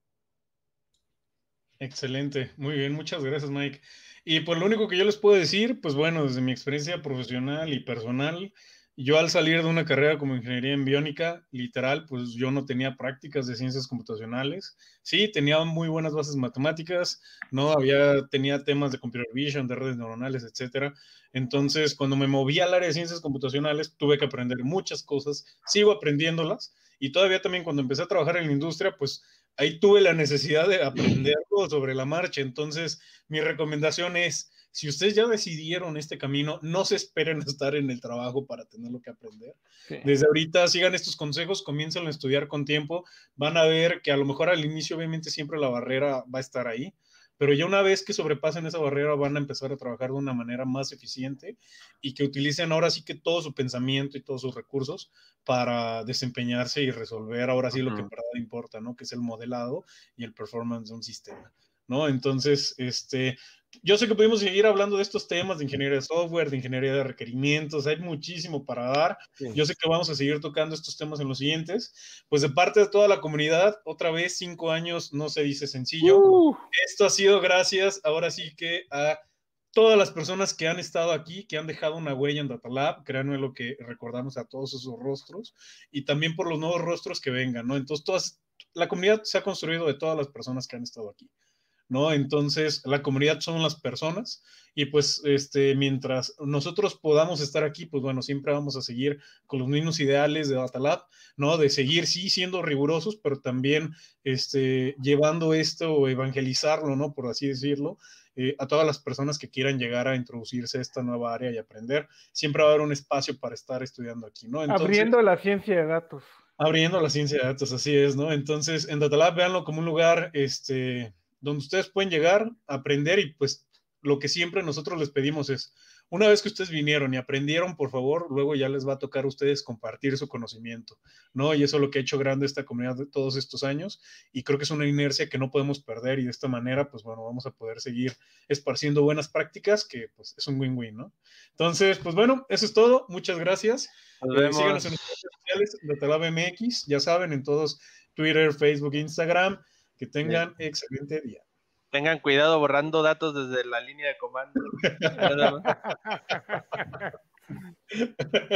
Excelente, muy bien, muchas gracias Mike. Y pues lo único que yo les puedo decir, pues bueno, desde mi experiencia profesional y personal, yo al salir de una carrera como ingeniería en biónica, literal, pues yo no tenía prácticas de ciencias computacionales. Sí, tenía muy buenas bases matemáticas, no había tenía temas de computer vision, de redes neuronales, etcétera. Entonces, cuando me moví al área de ciencias computacionales, tuve que aprender muchas cosas, sigo aprendiéndolas y todavía también cuando empecé a trabajar en la industria, pues ahí tuve la necesidad de aprenderlo sobre la marcha. Entonces, mi recomendación es, si ustedes ya decidieron este camino, no se esperen a estar en el trabajo para tener lo que aprender. Desde ahorita sigan estos consejos, comiencen a estudiar con tiempo, van a ver que a lo mejor al inicio obviamente siempre la barrera va a estar ahí, pero ya una vez que sobrepasen esa barrera van a empezar a trabajar de una manera más eficiente y que utilicen ahora sí que todo su pensamiento y todos sus recursos para desempeñarse y resolver ahora sí lo que verdad importa, ¿no? Que es el modelado y el performance de un sistema. ¿no? Entonces, este, yo sé que pudimos seguir hablando de estos temas de ingeniería de software, de ingeniería de requerimientos, hay muchísimo para dar. Yo sé que vamos a seguir tocando estos temas en los siguientes. Pues de parte de toda la comunidad, otra vez, cinco años no se dice sencillo. Uh. Esto ha sido gracias, ahora sí que a todas las personas que han estado aquí, que han dejado una huella en Datalab, créanme lo que recordamos a todos esos rostros, y también por los nuevos rostros que vengan, ¿no? Entonces, todas, la comunidad se ha construido de todas las personas que han estado aquí. ¿No? Entonces, la comunidad son las personas y pues este, mientras nosotros podamos estar aquí, pues bueno, siempre vamos a seguir con los mismos ideales de Datalab, ¿no? De seguir, sí, siendo rigurosos, pero también este, llevando esto o evangelizarlo, ¿no? Por así decirlo, eh, a todas las personas que quieran llegar a introducirse a esta nueva área y aprender. Siempre va a haber un espacio para estar estudiando aquí, ¿no? abriendo la ciencia de datos. Abriendo la ciencia de datos, así es, ¿no? Entonces, en Datalab, véanlo como un lugar, este, donde ustedes pueden llegar, aprender y pues lo que siempre nosotros les pedimos es, una vez que ustedes vinieron y aprendieron, por favor, luego ya les va a tocar a ustedes compartir su conocimiento, ¿no? Y eso es lo que ha hecho grande esta comunidad de todos estos años y creo que es una inercia que no podemos perder y de esta manera, pues bueno, vamos a poder seguir esparciendo buenas prácticas que pues es un win-win, ¿no? Entonces, pues bueno, eso es todo. Muchas gracias. Eh, síganos en las redes sociales de MX, ya saben, en todos Twitter, Facebook, Instagram. Que tengan excelente día. Tengan cuidado borrando datos desde la línea de comando.